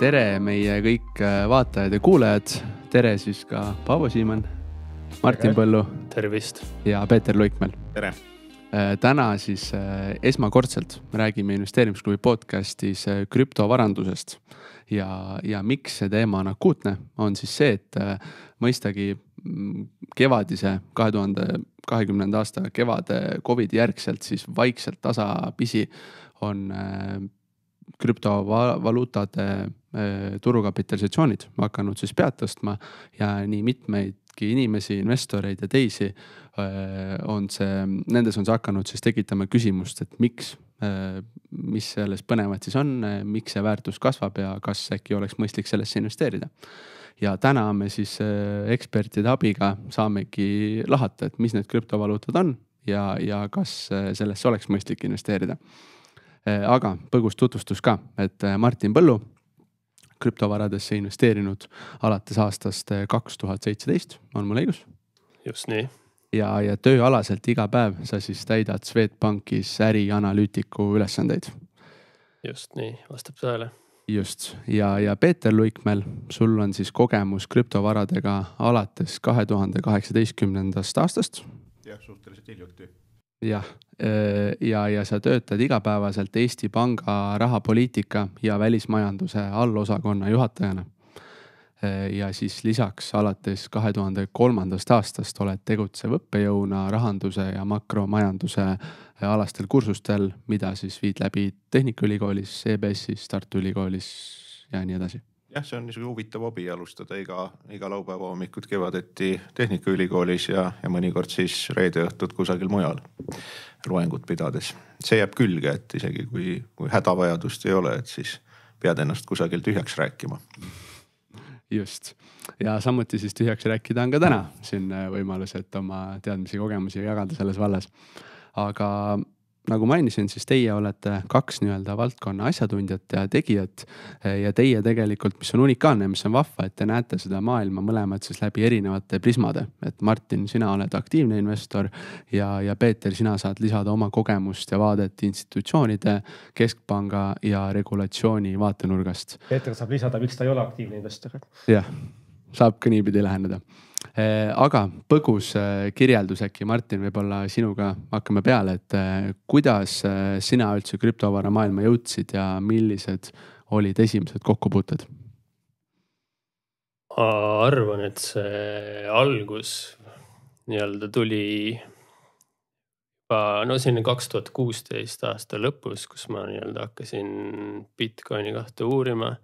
tere, meie kõik äh, vaatajad ja kuulajad. tere siis ka Paavo Siimann, Martin Põllu. tervist. ja Peeter Luikmäel. tere. Äh, täna siis äh, esmakordselt räägime investeerimisklubi podcast'is krüptovarandusest ja, ja miks see teema on akuutne, on siis see, et mõistagi mm, kevadise, kahe tuhande kahekümnenda aasta kevade Covidi järgselt siis vaikselt tasapisi on krüptovaluutade turukapitalisatsioonid. Hakanud siis pead tõstma ja nii mitmeidki inimesi, investoreid ja teisi on see, nendes on see hakanud siis tekitama küsimust, et miks, mis selles põnevat siis on, miks see väärtus kasvab ja kas äkki oleks mõistlik sellesse investeerida. Ja täna me siis ekspertide abiga saamegi lahata, et mis need krüptovaluutad on ja, ja kas sellesse oleks mõistlik investeerida aga põgus tutvustus ka, et äh, Martin Põllu krüptovaradesse investeerinud alates aastast äh, kaks tuhat seitseteist, on mul õigus? just nii. ja, ja tööalaselt iga päev sa siis täidad Swedbankis ärianalüütiku ülesandeid. just nii, vastab tõele. just ja, ja Peeter Luikmäel, sul on siis kogemus krüptovaradega alates kahe tuhande kaheksateistkümnendast aastast. jah, suhteliselt hiljuti jah, äh, ja, ja sa töötad igapäevaselt Eesti Panga rahapoliitika ja välismajanduse allosakonna juhatajana. Äh, ja siis lisaks alates kahe tuhande kolmandast aastast oled tegutsev õppejõuna rahanduse ja makromajanduse alastel kursustel, mida siis viid läbi Tehnikaülikoolis, EBS-is, Tartu Ülikoolis ja nii edasi jah, see on niisugune huvitav hobi alustada iga, iga laupäeva hommikut kevadeti Tehnikaülikoolis ja, ja mõnikord siis reede õhtud kusagil mujal loengut pidades. see jääb külge, et isegi kui, kui hädavajadust ei ole, et siis pead ennast kusagil tühjaks rääkima. just ja samuti siis tühjaks rääkida on ka täna siin võimalus, et oma teadmisi, kogemusi jagada selles vallas. aga nagu mainisin, siis teie olete kaks nii-öelda valdkonna asjatundjat ja tegijat. ja teie tegelikult, mis on unikaalne, mis on vahva, et te näete seda maailma mõlemad siis läbi erinevate prismade. et Martin, sina oled aktiivne investor ja, ja Peeter, sina saad lisada oma kogemust ja vaadet institutsioonide, keskpanga ja regulatsiooni vaatenurgast. Peeter saab lisada, miks ta ei ole aktiivne investor. jah, saab ka niipidi läheneda Äh, aga põgus äh, kirjeldus äkki, Martin, võib-olla sinuga hakkame peale, et äh, kuidas sina üldse krüptovara maailma jõudsid ja millised olid esimesed kokkupuuted? arvan, et see algus nii-öelda tuli juba no selline kaks tuhat kuusteist aasta lõpus, kus ma nii-öelda hakkasin Bitcoini kohta uurima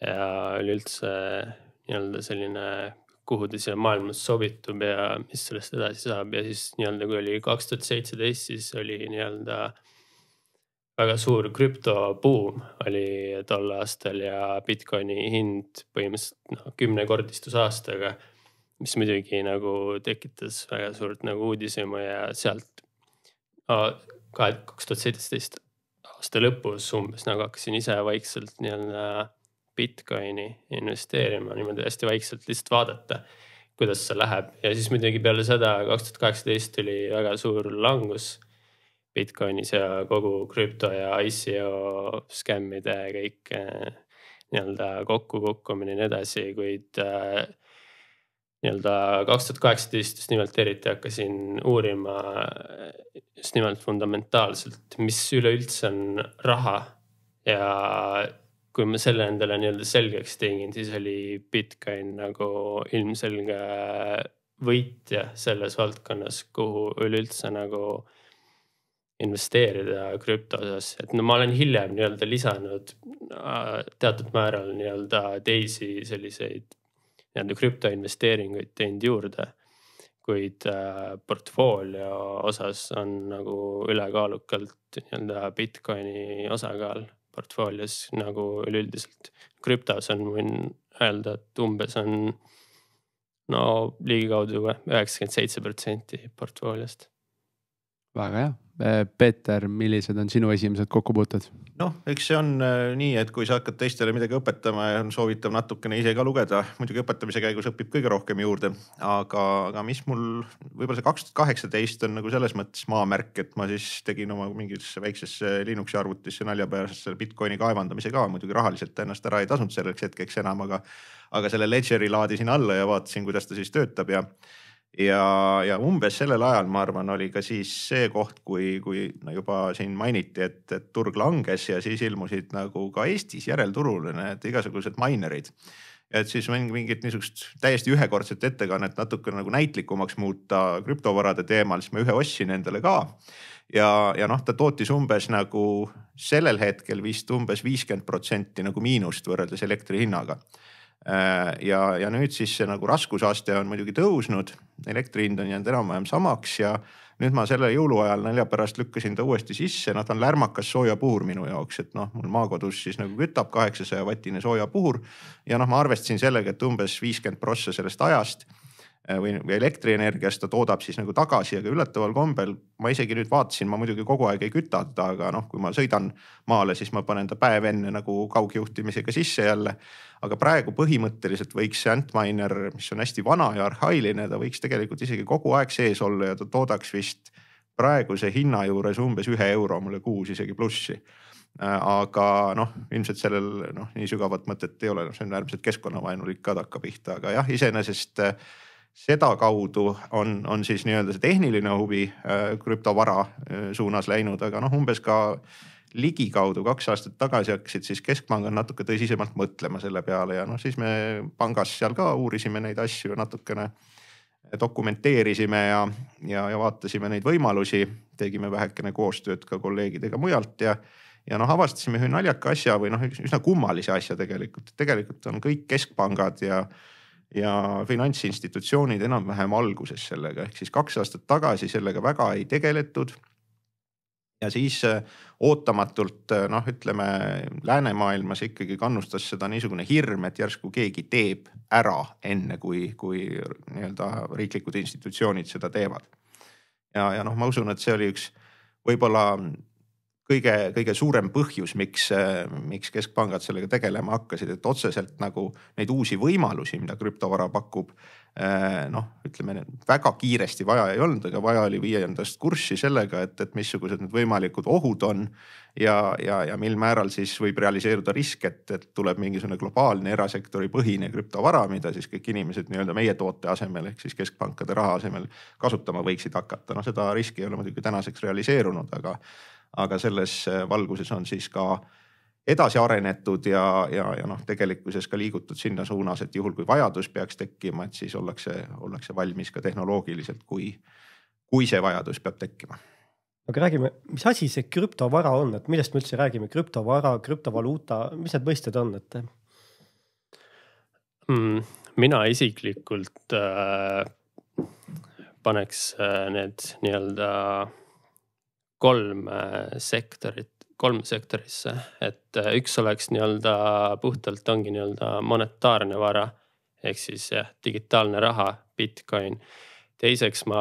ja üleüldse nii-öelda selline kuhu ta siia maailmas sobitub ja mis sellest edasi saab ja siis nii-öelda, kui oli kaks tuhat seitseteist, siis oli nii-öelda väga suur krüptobuum oli tol aastal ja Bitcoini hind põhimõtteliselt noh, kümnekordistus aastaga. mis muidugi nagu tekitas väga suurt nagu uudishimu ja sealt kahe, kaks tuhat seitseteist aasta lõpus umbes nagu hakkasin ise vaikselt nii-öelda Bitcoini investeerima niimoodi hästi vaikselt lihtsalt vaadata, kuidas see läheb. Ja siis muidugi peale seda kaks tuhat kaheksateist tuli väga suur langus Bitcoinis ja kogu krüpto ja ICO skämmide kõik eh, nii-öelda kokkukukkumine ja nii edasi, kuid äh, nii-öelda kaks tuhat kaheksateist just nimelt eriti hakkasin uurima just nimelt fundamentaalselt, mis üleüldse on raha ja kui ma selle endale nii-öelda selgeks tegin, siis oli Bitcoin nagu ilmselge võitja selles valdkonnas, kuhu üleüldse nagu investeerida krüpto osas, et no ma olen hiljem nii-öelda lisanud äh, teatud määral nii-öelda teisi selliseid nii-öelda krüptoinvesteeringuid teinud juurde. kuid äh, portfoolio osas on nagu ülekaalukalt nii-öelda Bitcoini osakaal portfoolios nagu üleüldiselt. krüptos on, võin öelda, et umbes on no ligikaudu üheksakümmend seitse protsenti portfooliost. väga hea Peeter, millised on sinu esimesed kokkupuuted? noh, eks see on äh, nii, et kui sa hakkad teistele midagi õpetama ja on soovitav natukene ise ka lugeda, muidugi õpetamise käigus õpib kõige rohkem juurde, aga, aga mis mul võib-olla see kaks tuhat kaheksateist on nagu selles mõttes maamärk, et ma siis tegin oma mingisse väiksesse Linuxi arvutisse naljapäraselt selle Bitcoini kaevandamise ka, muidugi rahaliselt ennast ära ei tasunud selleks hetkeks enam, aga, aga selle ledger'i laadisin alla ja vaatasin, kuidas ta siis töötab ja ja, ja umbes sellel ajal, ma arvan, oli ka siis see koht, kui, kui no juba siin mainiti, et, et turg langes ja siis ilmusid nagu ka Eestis järelturule need igasugused minerid. et siis mingit niisugust täiesti ühekordset ettekannet natuke nagu näitlikumaks muuta krüptovarade teemal, siis ma ühe ostsin endale ka. ja, ja noh, ta tootis umbes nagu sellel hetkel vist umbes viiskümmend protsenti nagu miinust võrreldes elektri hinnaga ja, ja nüüd siis see nagu raskusaste on muidugi tõusnud, elektri hind on jäänud enam-vähem samaks ja nüüd ma selle jõuluajal nalja pärast lükkasin ta uuesti sisse, noh ta on lärmakas soojapuhur minu jaoks, et noh, mul maakodus siis nagu kütab kaheksasaja vatine soojapuhur. ja noh, ma arvestasin sellega, et umbes viiskümmend prossa sellest ajast Äh, või, või elektrienergiast ta toodab siis nagu tagasi, aga üllataval kombel ma isegi nüüd vaatasin, ma muidugi kogu aeg ei küta teda, aga noh, kui ma sõidan maale, siis ma panen ta päev enne nagu kaugjuhtimisega sisse jälle. Aga praegu põhimõtteliselt võiks see Antminer, mis on hästi vana ja arhailine, ta võiks tegelikult isegi kogu aeg sees olla ja ta toodaks vist praeguse hinna juures umbes ühe euro mulle kuus isegi plussi. Aga noh, ilmselt sellel noh, nii sügavat mõtet ei ole, see on äärmiselt keskkonnavaenulik ka takkapihta, aga jah, iseenesest äh, sedakaudu on, on siis nii-öelda see tehniline huvi äh, krüptovara äh, suunas läinud, aga noh, umbes ka ligikaudu kaks aastat tagasi hakkasid siis keskpangad natuke tõsisemalt mõtlema selle peale ja noh, siis me pangas seal ka uurisime neid asju natukene. dokumenteerisime ja, ja, ja vaatasime neid võimalusi, tegime vähekene koostööd ka kolleegidega mujalt ja ja noh, avastasime ühe naljaka asja või noh, üsna kummalise asja tegelikult, tegelikult on kõik keskpangad ja ja finantsinstitutsioonid enam-vähem alguses sellega, ehk siis kaks aastat tagasi sellega väga ei tegeletud. Ja siis äh, ootamatult äh, noh, ütleme läänemaailmas ikkagi kannustas seda niisugune hirm, et järsku keegi teeb ära enne kui, kui nii-öelda riiklikud institutsioonid seda teevad. ja, ja noh, ma usun, et see oli üks võib-olla kõige, kõige suurem põhjus, miks, miks keskpangad sellega tegelema hakkasid, et otseselt nagu neid uusi võimalusi, mida krüptovara pakub. Noh, ütleme väga kiiresti vaja ei olnud, aga vaja oli viia endast kurssi sellega, et, et missugused need võimalikud ohud on. ja, ja, ja mil määral siis võib realiseeruda risk, et, et tuleb mingisugune globaalne erasektori põhine krüptovara, mida siis kõik inimesed nii-öelda meie toote asemel ehk siis keskpankade raha asemel kasutama võiksid hakata. noh, seda riski ei ole muidugi tänaseks realiseerunud, aga aga selles äh, valguses on siis ka edasi arenetud ja, ja, ja noh, tegelikkuses ka liigutud sinna suunas, et juhul kui vajadus peaks tekkima, et siis ollakse, ollakse valmis ka tehnoloogiliselt, kui, kui see vajadus peab tekkima. aga räägime, mis asi see krüptovara on, et millest me üldse räägime, krüptovara, krüptovaluuta, mis need mõisted on, et mm,? mina isiklikult äh, paneks äh, need nii-öelda kolm äh, sektorit, kolm sektorisse, et äh, üks oleks nii-öelda puhtalt ongi nii-öelda monetaarne vara ehk siis jah, digitaalne raha, Bitcoin. teiseks ma,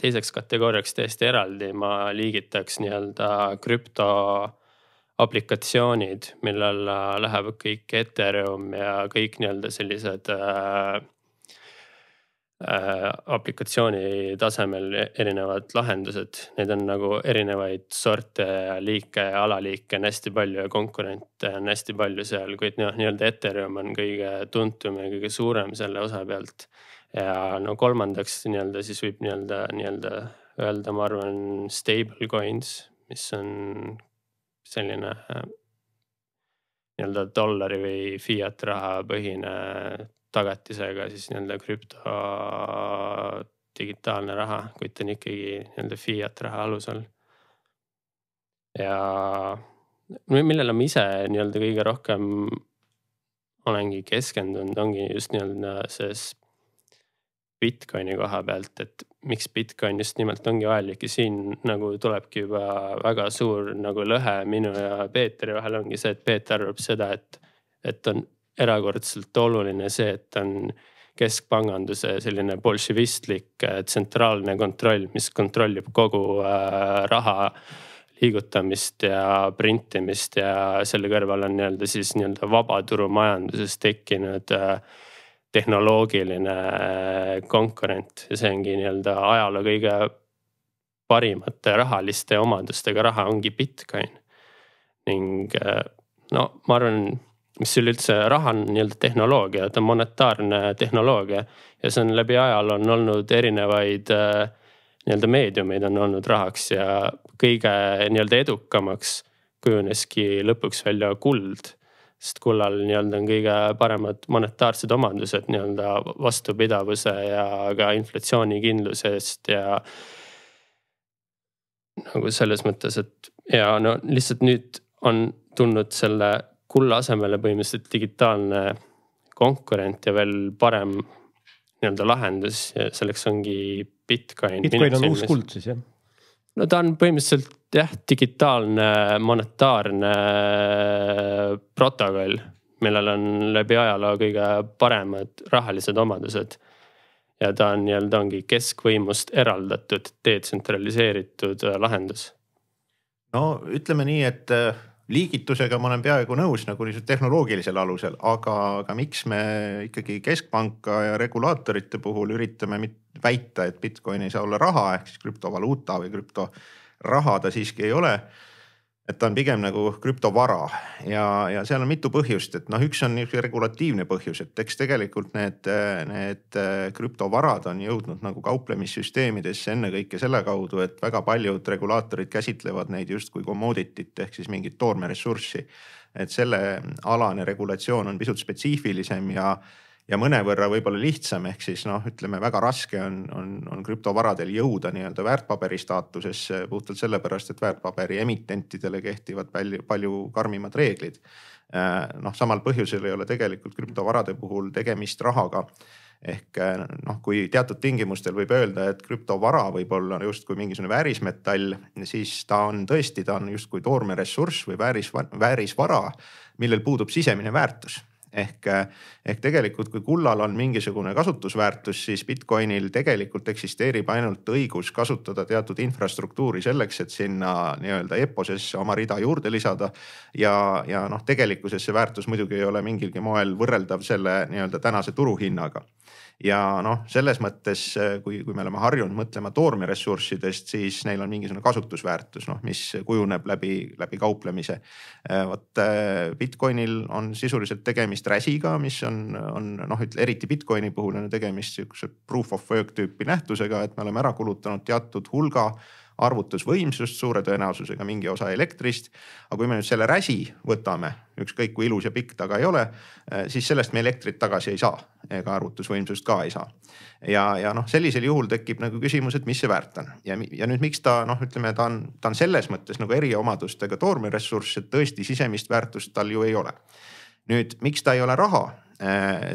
teiseks kategooriaks täiesti eraldi ma liigitaks nii-öelda krüpto aplikatsioonid, mille alla läheb kõik Ethereum ja kõik nii-öelda sellised äh, Äh, aplikatsiooni tasemel erinevad lahendused, neid on nagu erinevaid sorte ja liike ja alaliike on hästi palju ja konkurente on hästi palju seal, kuid noh, nii-öelda Ethereum on kõige tuntum ja kõige suurem selle osa pealt. ja no kolmandaks nii-öelda siis võib nii-öelda, nii-öelda öelda, ma arvan, stable coins, mis on selline äh, nii-öelda dollari või fiat raha põhine tagatisega siis nii-öelda krüpto digitaalne raha, kuid ta on ikkagi nii-öelda fiat raha alusel. ja millele ma ise nii-öelda kõige rohkem olengi keskendunud, ongi just nii-öelda selles Bitcoini koha pealt, et miks Bitcoin just nimelt ongi vajalik ja siin nagu tulebki juba väga suur nagu lõhe minu ja Peetri vahel ongi see, et Peeter arvab seda, et, et on erakordselt oluline see, et on keskpanganduse selline bolševistlik tsentraalne kontroll, mis kontrollib kogu raha liigutamist ja printimist ja selle kõrval on nii-öelda siis nii-öelda vabaturumajanduses tekkinud tehnoloogiline konkurent ja see ongi nii-öelda ajaloo kõige parimate rahaliste omadustega raha ongi Bitcoin. ning no ma arvan, mis üleüldse raha on nii-öelda tehnoloogia, ta on monetaarne tehnoloogia. Ja see on läbi ajaloo on olnud erinevaid nii-öelda meediumeid on olnud rahaks ja kõige nii-öelda edukamaks kujuneski lõpuks välja kuld. Sest kullal nii-öelda on kõige paremad monetaarsed omadused nii-öelda vastupidavuse ja ka inflatsioonikindluse eest ja nagu selles mõttes, et ja no lihtsalt nüüd on tulnud selle kulla asemele põhimõtteliselt digitaalne konkurent ja veel parem nii-öelda lahendus ja selleks ongi Bitcoin. Bitcoin on uus kuld siis jah? no ta on põhimõtteliselt jah, digitaalne monetaarne protokoll, millel on läbi ajaloo kõige paremad rahalised omadused ja ta on nii-öelda ongi keskvõimust eraldatud, detsentraliseeritud äh, lahendus. no ütleme nii, et äh, liigitusega ma olen peaaegu nõus nagu niisugusel tehnoloogilisel alusel, aga, aga miks me ikkagi keskpanka ja regulaatorite puhul üritame väita, et Bitcoin ei saa olla raha ehk siis krüptovaluuta või krüptoraha ta siiski ei ole et ta on pigem nagu krüptovara ja, ja seal on mitu põhjust, et noh, üks on niisugune regulatiivne põhjus, et eks tegelikult need, need krüptovarad on jõudnud nagu kauplemissüsteemidesse ennekõike selle kaudu, et väga paljud regulaatorid käsitlevad neid justkui commodity't ehk siis mingit toormeressurssi. et selle alane regulatsioon on pisut spetsiifilisem ja ja mõnevõrra võib-olla lihtsam, ehk siis noh, ütleme väga raske on, on, on krüptovaradel jõuda nii-öelda väärtpaberi staatusesse puhtalt sellepärast, et väärtpaberi emitentidele kehtivad palju, palju karmimad reeglid. Äh, noh, samal põhjusel ei ole tegelikult krüptovarade puhul tegemist rahaga ehk äh, noh, kui teatud tingimustel võib öelda, et krüptovara võib olla justkui mingisugune väärismetall, siis ta on tõesti, ta on justkui toormeressurss või vääris, väärisvara, millel puudub sisemine väärtus ehk, ehk tegelikult, kui kullal on mingisugune kasutusväärtus, siis Bitcoinil tegelikult eksisteerib ainult õigus kasutada teatud infrastruktuuri selleks, et sinna nii-öelda EPOS-esse oma rida juurde lisada. ja, ja noh, tegelikkuses see väärtus muidugi ei ole mingilgi moel võrreldav selle nii-öelda tänase turuhinnaga ja noh, selles mõttes, kui, kui me oleme harjunud mõtlema toormeressurssidest, siis neil on mingisugune kasutusväärtus, noh, mis kujuneb läbi, läbi kauplemise. vot Bitcoinil on sisuliselt tegemist räsiga, mis on, on noh, eriti Bitcoini puhul on tegemist sihukese proof of work tüüpi nähtusega, et me oleme ära kulutanud teatud hulga arvutusvõimsust, suure tõenäosusega mingi osa elektrist. aga kui me nüüd selle räsi võtame, ükskõik kui ilus ja pikk ta ka ei ole, eh, siis sellest me elektrit tagasi ei saa ega arvutusvõimsust ka ei saa. ja, ja noh, sellisel juhul tekib nagu küsimus, et mis see väärt on ja, ja nüüd, miks ta noh, ütleme, ta on, ta on selles mõttes nagu eriomadustega toormeressurss, et tõesti sisemist väärtust tal ju ei ole. nüüd, miks ta ei ole raha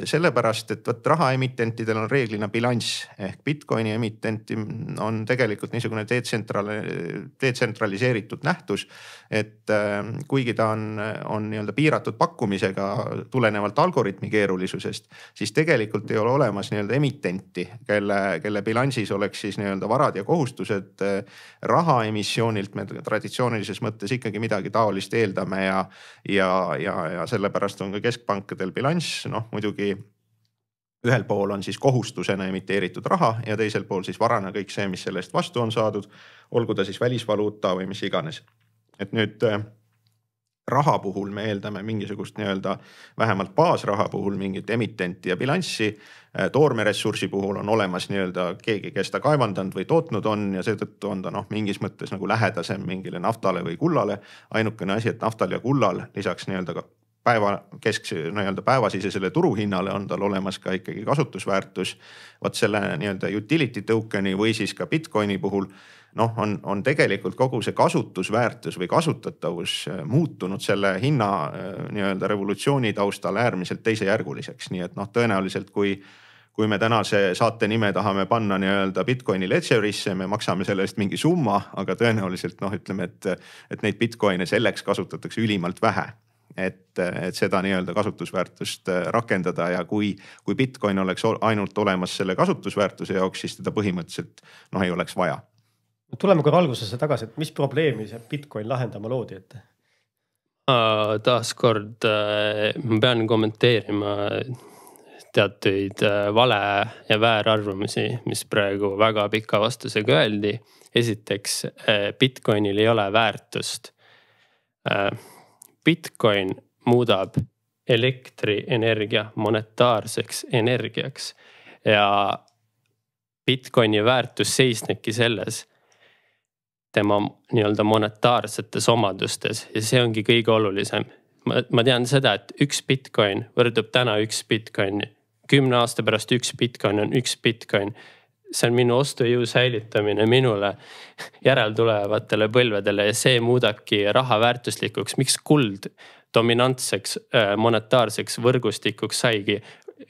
sellepärast, et vot rahaemitentidel on reeglina bilanss ehk Bitcoini emitent on tegelikult niisugune detsentrale, detsentraliseeritud nähtus. et äh, kuigi ta on, on nii-öelda piiratud pakkumisega tulenevalt algoritmi keerulisusest, siis tegelikult ei ole olemas nii-öelda emitenti, kelle, kelle bilansis oleks siis nii-öelda varad ja kohustused. raha emissioonilt me traditsioonilises mõttes ikkagi midagi taolist eeldame ja, ja, ja, ja sellepärast on ka keskpankadel bilanss no, noh muidugi ühel pool on siis kohustusena emiteeritud raha ja teisel pool siis varana kõik see, mis selle eest vastu on saadud, olgu ta siis välisvaluuta või mis iganes. et nüüd äh, raha puhul me eeldame mingisugust nii-öelda vähemalt baasraha puhul mingit emitenti ja bilanssi. Äh, toormeressursi puhul on olemas nii-öelda keegi, kes ta kaevandanud või tootnud on ja seetõttu on ta noh, mingis mõttes nagu lähedasem mingile naftale või kullale. ainukene asi, et naftal ja kullal lisaks nii-öelda ka päeva keskse nii-öelda päevasisesele turuhinnale on tal olemas ka ikkagi kasutusväärtus. vot selle nii-öelda utility token'i või siis ka Bitcoini puhul noh, on, on tegelikult kogu see kasutusväärtus või kasutatavus äh, muutunud selle hinna äh, nii-öelda revolutsiooni taustal äärmiselt teisejärguliseks, nii et noh, tõenäoliselt kui kui me tänase saate nime tahame panna nii-öelda Bitcoini ledger'isse, me maksame selle eest mingi summa, aga tõenäoliselt noh, ütleme, et, et neid Bitcoin'e selleks kasutatakse ülimalt vähe et, et seda nii-öelda kasutusväärtust äh, rakendada ja kui, kui Bitcoin oleks ainult olemas selle kasutusväärtuse jaoks, siis teda põhimõtteliselt noh, ei oleks vaja. tuleme korra algusesse tagasi, et mis probleemi see Bitcoin lahendama loodi, et? taaskord äh, ma pean kommenteerima teatuid äh, vale ja väärarvamusi, mis praegu väga pika vastusega öeldi. esiteks, Bitcoinil ei ole väärtust Bitcoin muudab elektrienergia monetaarseks energiaks ja Bitcoini väärtus seisnebki selles tema nii-öelda monetaarsetes omadustes ja see ongi kõige olulisem. ma, ma tean seda, et üks Bitcoin võrdub täna üks Bitcoin, kümne aasta pärast üks Bitcoin on üks Bitcoin see on minu ostujõu säilitamine minule järeltulevatele põlvedele ja see muudabki raha väärtuslikuks, miks kuld dominantseks äh, monetaarseks võrgustikuks saigi.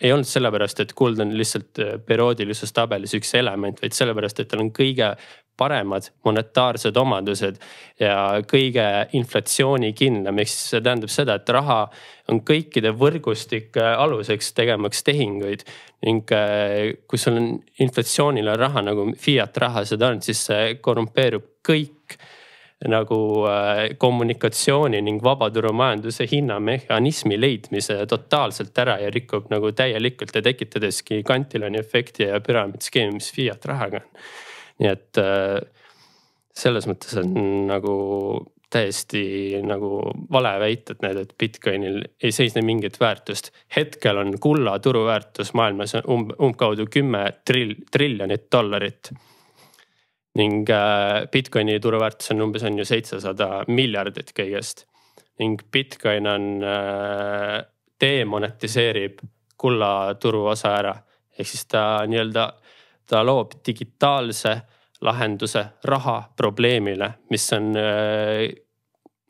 ei olnud sellepärast, et kuld on lihtsalt äh, perioodilises tabelis üks element, vaid sellepärast, et tal on kõige paremad monetaarsed omadused ja kõige inflatsioonikindlam, ehk siis see tähendab seda, et raha on kõikide võrgustike aluseks tegemaks tehinguid. ning äh, kui sul on inflatsioonil on raha nagu fiat raha seda on, siis see korrumpeerub kõik nagu äh, kommunikatsiooni ning vabaturumajanduse hinnamehhanismi leidmise totaalselt ära ja rikub nagu täielikult ja tekitadeski kantiloni efekti ja püramiidskeemi, mis fiat rahaga on nii et äh, selles mõttes on nagu täiesti nagu vale väita, et näed, et Bitcoinil ei seisne mingit väärtust. hetkel on kulla turuväärtus maailmas um, umbkaudu kümme trill-, triljonit dollarit. ning äh, Bitcoini turuväärtus on umbes on ju seitsesada miljardit kõigest. ning Bitcoin on äh,, demonetiseerib kulla turuosa ära. ehk siis ta nii-öelda ta loob digitaalse lahenduse raha probleemile, mis on äh,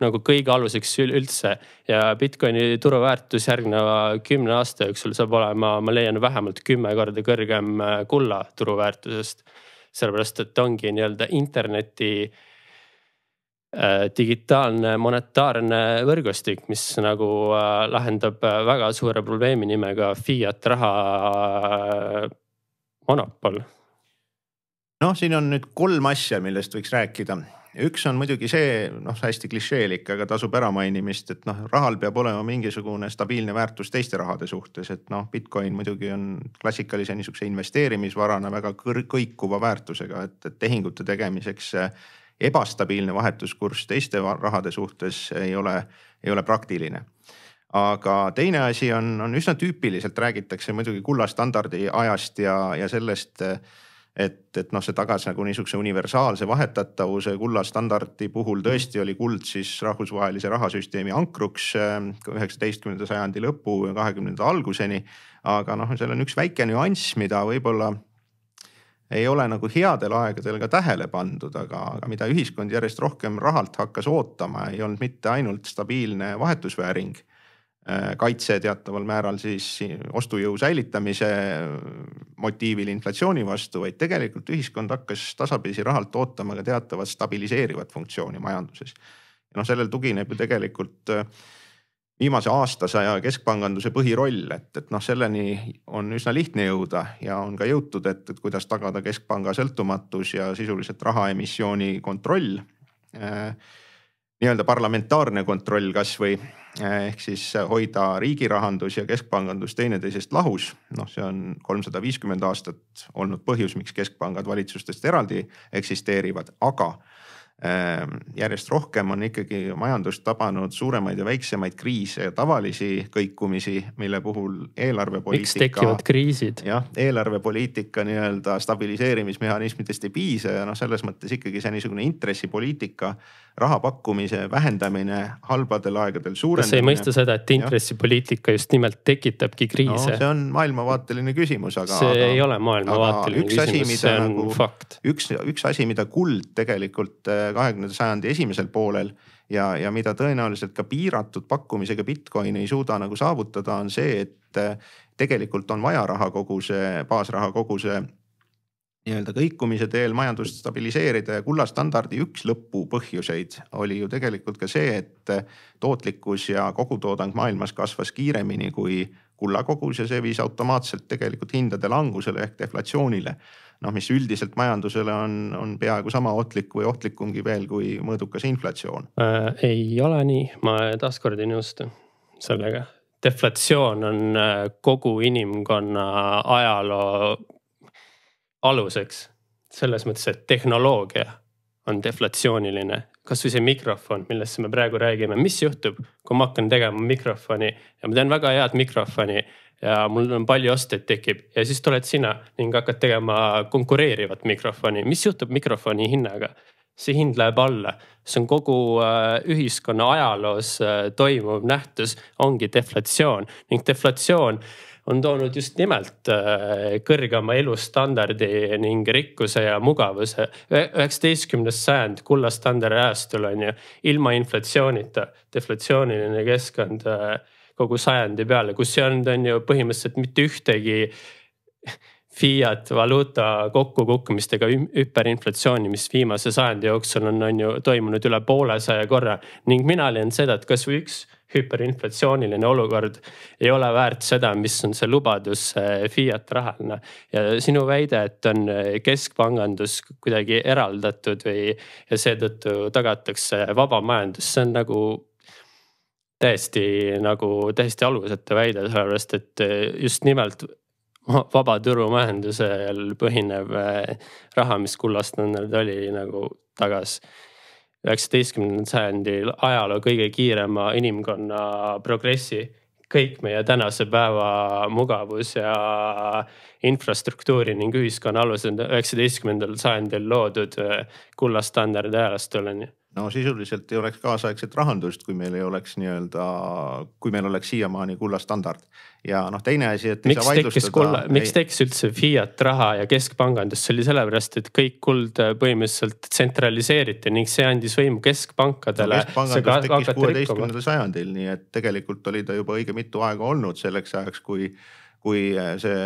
nagu kõige aluseks üldse ja Bitcoini turuväärtus järgneva kümne aasta jooksul saab olema, ma leian, vähemalt kümme korda kõrgem äh, kulla turuväärtusest. sellepärast, et ongi nii-öelda interneti äh, digitaalne monetaarne võrgustik, mis nagu äh, lahendab äh, väga suure probleemi nimega fiat raha äh, monopol noh, siin on nüüd kolm asja, millest võiks rääkida. üks on muidugi see, noh hästi klišeelik, aga tasub ära mainimist, et noh, rahal peab olema mingisugune stabiilne väärtus teiste rahade suhtes, et noh, Bitcoin muidugi on klassikalise niisuguse investeerimisvarana väga kõikuva väärtusega, et, et tehingute tegemiseks ebastabiilne vahetuskurss teiste rahade suhtes ei ole, ei ole praktiline aga teine asi on, on üsna tüüpiliselt räägitakse muidugi kullastandardi ajast ja, ja sellest et, et noh, see tagas nagu niisuguse universaalse vahetatavuse kullastandardi puhul tõesti oli kuld siis rahvusvahelise rahasüsteemi ankruks ähm, üheksateistkümnenda sajandi lõpu ja kahekümnenda alguseni. aga noh, seal on üks väike nüanss, mida võib-olla ei ole nagu headel aegadel ka tähele pandud, aga, aga mida ühiskond järjest rohkem rahalt hakkas ootama, ei olnud mitte ainult stabiilne vahetusvääring kaitse teataval määral siis ostujõu säilitamise motiivil inflatsiooni vastu, vaid tegelikult ühiskond hakkas tasapisi rahalt ootama ka teatavat stabiliseerivat funktsiooni majanduses. ja noh, sellel tugineb ju tegelikult äh, viimase aastasaja keskpanganduse põhiroll, et, et noh, selleni on üsna lihtne jõuda ja on ka jõutud, et, et kuidas tagada keskpanga sõltumatus ja sisuliselt rahaemissiooni kontroll äh, nii-öelda parlamentaarne kontroll kasvõi eh, ehk siis hoida riigi rahandus ja keskpangandus teineteisest lahus. noh, see on kolmsada viiskümmend aastat olnud põhjus, miks keskpangad valitsustest eraldi eksisteerivad, aga järjest rohkem on ikkagi majandust tabanud suuremaid ja väiksemaid kriise ja tavalisi kõikumisi, mille puhul eelarvepoliitika. miks tekivad kriisid? jah, eelarvepoliitika nii-öelda stabiliseerimismehhanismidest ei piisa ja noh, selles mõttes ikkagi see niisugune intressipoliitika, raha pakkumise vähendamine halbadel aegadel suurendamine. kas sa ei mõista seda, et intressipoliitika just nimelt tekitabki kriise no,? see on maailmavaateline küsimus, aga. see aga, ei ole maailmavaateline küsimus, see on nagu, fakt. üks, üks asi, mida kuld tegelikult kahekümnenda sajandi esimesel poolel ja, ja mida tõenäoliselt ka piiratud pakkumisega Bitcoin ei suuda nagu saavutada, on see, et tegelikult on vaja rahakoguse, baasrahakoguse nii-öelda kõikumise teel majandust stabiliseerida ja kullastandardi üks lõpupõhjuseid oli ju tegelikult ka see, et tootlikkus ja kogutoodang maailmas kasvas kiiremini kui kulla kogus ja see viis automaatselt tegelikult hindade langusele ehk deflatsioonile. Noh, mis üldiselt majandusele on, on peaaegu sama ohtlik või ohtlikumgi veel kui mõõdukas inflatsioon äh,. ei ole nii, ma taaskord ei nõustu sellega. deflatsioon on äh, kogu inimkonna ajaloo aluseks selles mõttes, et tehnoloogia on deflatsiooniline. Kasvõi see mikrofon, millest me praegu räägime, mis juhtub, kui ma hakkan tegema mikrofoni? Ja ma teen väga head mikrofoni ja mul on palju ostjaid tekib. Ja siis tuled sina ning hakkad tegema konkureerivat mikrofoni, mis juhtub mikrofoni hinnaga? see hind läheb alla, see on kogu äh, ühiskonna ajaloos äh, toimuv nähtus, ongi deflatsioon. Ning deflatsioon on toonud just nimelt äh, kõrgema elustandardi ning rikkuse ja mugavuse. üheksateistkümnes sajand kullastandardi ajastul on ju ilma inflatsioonita, deflatsiooniline keskkond äh, kogu sajandi peale, kus ei olnud, on ju põhimõtteliselt mitte ühtegi fiat valuuta kokkukukkumist ega hüperinflatsiooni, mis viimase sajandi jooksul on, on ju toimunud üle poolesaja korra ning mina leian seda, et kasvõi üks hüperinflatsiooniline olukord ei ole väärt seda, mis on see lubadus fiat rahana. ja sinu väide, et on keskpangandus kuidagi eraldatud või ja seetõttu tagatakse vaba majandus, see on nagu täiesti nagu täiesti alusetu väide, sellepärast et just nimelt vaba turumajandusel põhinev raha, mis kullastandard oli nagu tagas üheksateistkümnendal sajandil ajaloo kõige kiirema inimkonna progressi. kõik meie tänase päeva mugavus ja infrastruktuuri ning ühiskonna alused üheksateistkümnendal sajandil loodud kullastandardi ajastul on ju no sisuliselt ei oleks kaasaegset rahandust, kui meil ei oleks nii-öelda, kui meil oleks siiamaani kullastandard. ja noh, teine asi, et. miks tekkis kulla, miks tekkis üldse fiat raha ja keskpangandus, see oli sellepärast, et kõik kuld põhimõtteliselt tsentraliseeriti ning see andis võimu keskpankadele no,. keskpangandus tekkis kuueteistkümnendal sajandil, nii et tegelikult oli ta juba õige mitu aega olnud selleks ajaks, kui kui see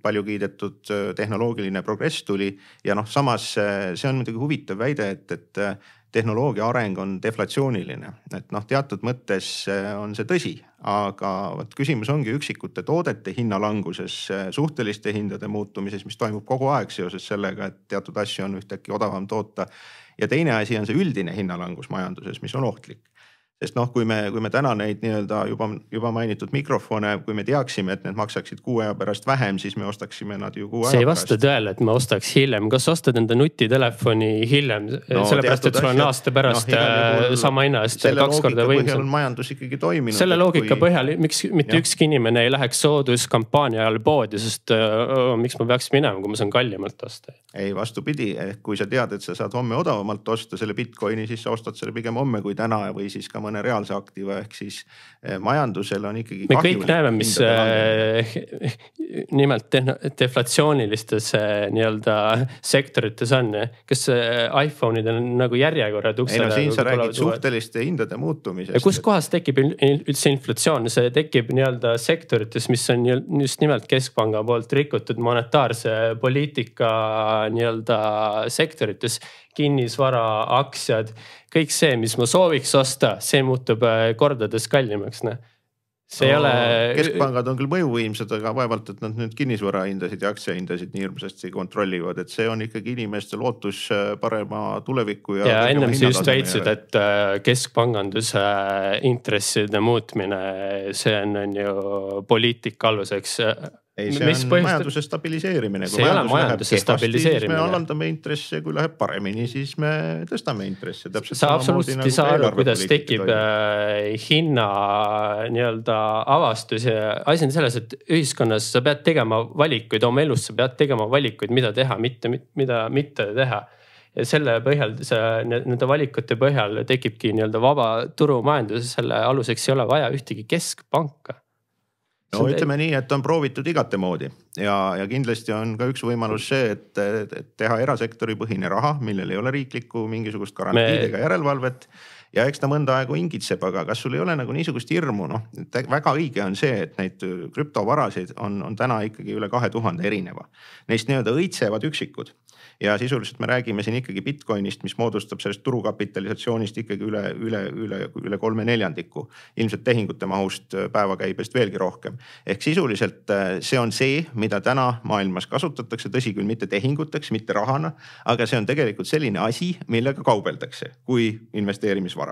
palju kiidetud tehnoloogiline progress tuli ja noh, samas see on muidugi huvitav väide, et, et tehnoloogia areng on deflatsiooniline, et noh, teatud mõttes eh, on see tõsi, aga vot küsimus ongi üksikute toodete hinnalanguses, eh, suhteliste hindade muutumises, mis toimub kogu aeg seoses sellega, et teatud asju on ühtäkki odavam toota. ja teine asi on see üldine hinnalangus majanduses, mis on ohtlik sest noh, kui me, kui me täna neid nii-öelda juba, juba mainitud mikrofone, kui me teaksime, et need maksaksid kuu aja pärast vähem, siis me ostaksime nad ju kuu aja pärast. see ei vasta tõele, et ma ostaks hiljem, kas ostad enda nutitelefoni hiljem no,, sellepärast et sul on aasta pärast no, äh, sama hinna eest kaks korda võimsam. majandus ikkagi toiminud. selle loogika kui... põhjal, miks mitte ja. ükski inimene ei läheks sooduskampaania ajal poodi, sest uh, miks ma peaks minema, kui ma saan kallimalt osta. ei, vastupidi, ehk kui sa tead, et sa saad homme odavamalt osta selle Bitcoini, siis sa ostad selle pigem homme kui täna või siis ka mõne reaalse aktiva, ehk siis eh, majandusel on ikkagi. me kõik näeme, mis äh, nimelt deflatsioonilistes äh, nii-öelda sektorites on. kas iPhone'id on nagu järjekorrad uksele? ei no siin sa räägid suhteliste hindade muutumisest. kuskohast tekib üldse inflatsioon, see tekib nii-öelda sektorites, mis on just nimelt keskpanga poolt rikutud monetaarse poliitika nii-öelda sektorites kinnisvara, aktsiad, kõik see, mis ma sooviks osta, see muutub äh, kordades kallimaks, noh see no, ei ole. keskpangad on küll mõjuvõimsad, aga vaevalt, et nad nüüd kinnisvara hindasid ja aktsiahindasid nii hirmsasti kontrollivad, et see on ikkagi inimeste lootus äh, parema tuleviku ja. ja ennem sa just väitsid, et äh, keskpanganduse intresside muutmine, see on, on ju poliitika aluseks ei, see Mis on põhjust... majanduse stabiliseerimine. see ei ole majanduse stabiliseerimine. me alandame intresse, kui läheb paremini, siis me tõstame intresse. sa absoluutselt ei nagu saa aru, kuidas tekib äh, hinna nii-öelda avastus ja asi on selles, et ühiskonnas sa pead tegema valikuid oma elus, sa pead tegema valikuid, mida teha, mitte, mida mitte teha ja selle põhjal nende valikute põhjal tekibki nii-öelda vaba turumajandus, selle aluseks ei ole vaja ühtegi keskpanka no ütleme nii, et on proovitud igate moodi. Ja, ja kindlasti on ka üks võimalus see, et, teha erasektori põhine raha, millel ei ole riiklikku mingisugust garantiid ega järelevalvet ja eks ta mõnda aega hingitseb, aga kas sul ei ole nagu niisugust hirmu, noh, väga õige on see, et neid krüptovarasid on, on täna ikkagi üle kahe tuhande erineva. Neist nii-öelda õitsevad üksikud ja sisuliselt me räägime siin ikkagi Bitcoinist, mis moodustab sellest turukapitalisatsioonist ikkagi üle, üle, üle, üle kolme neljandiku. ilmselt tehingute mahust äh, päevakäibest veelgi rohkem. ehk sisuliselt äh, see on see, mida täna maailmas kasutatakse, tõsi küll, mitte tehinguteks, mitte rahana, aga see on tegelikult selline asi, millega kaubeldakse kui investeerimisvara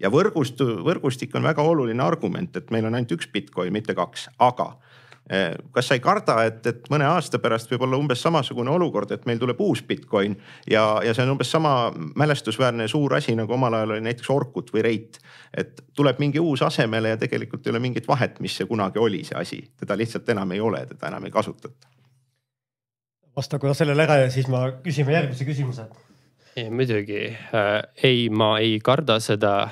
ja võrgust, võrgustik on väga oluline argument, et meil on ainult üks Bitcoin, mitte kaks, aga Eh, kas sa ei karda, et, et mõne aasta pärast võib olla umbes samasugune olukord, et meil tuleb uus Bitcoin ja, ja see on umbes sama mälestusväärne suur asi nagu omal ajal oli näiteks Orkut või Reit. et tuleb mingi uus asemele ja tegelikult ei ole mingit vahet, mis see kunagi oli, see asi, teda lihtsalt enam ei ole, teda enam ei kasutata. vasta korra sellele ära ja siis ma küsime järgmise küsimuse ei muidugi. Äh,, ei, ma ei karda seda,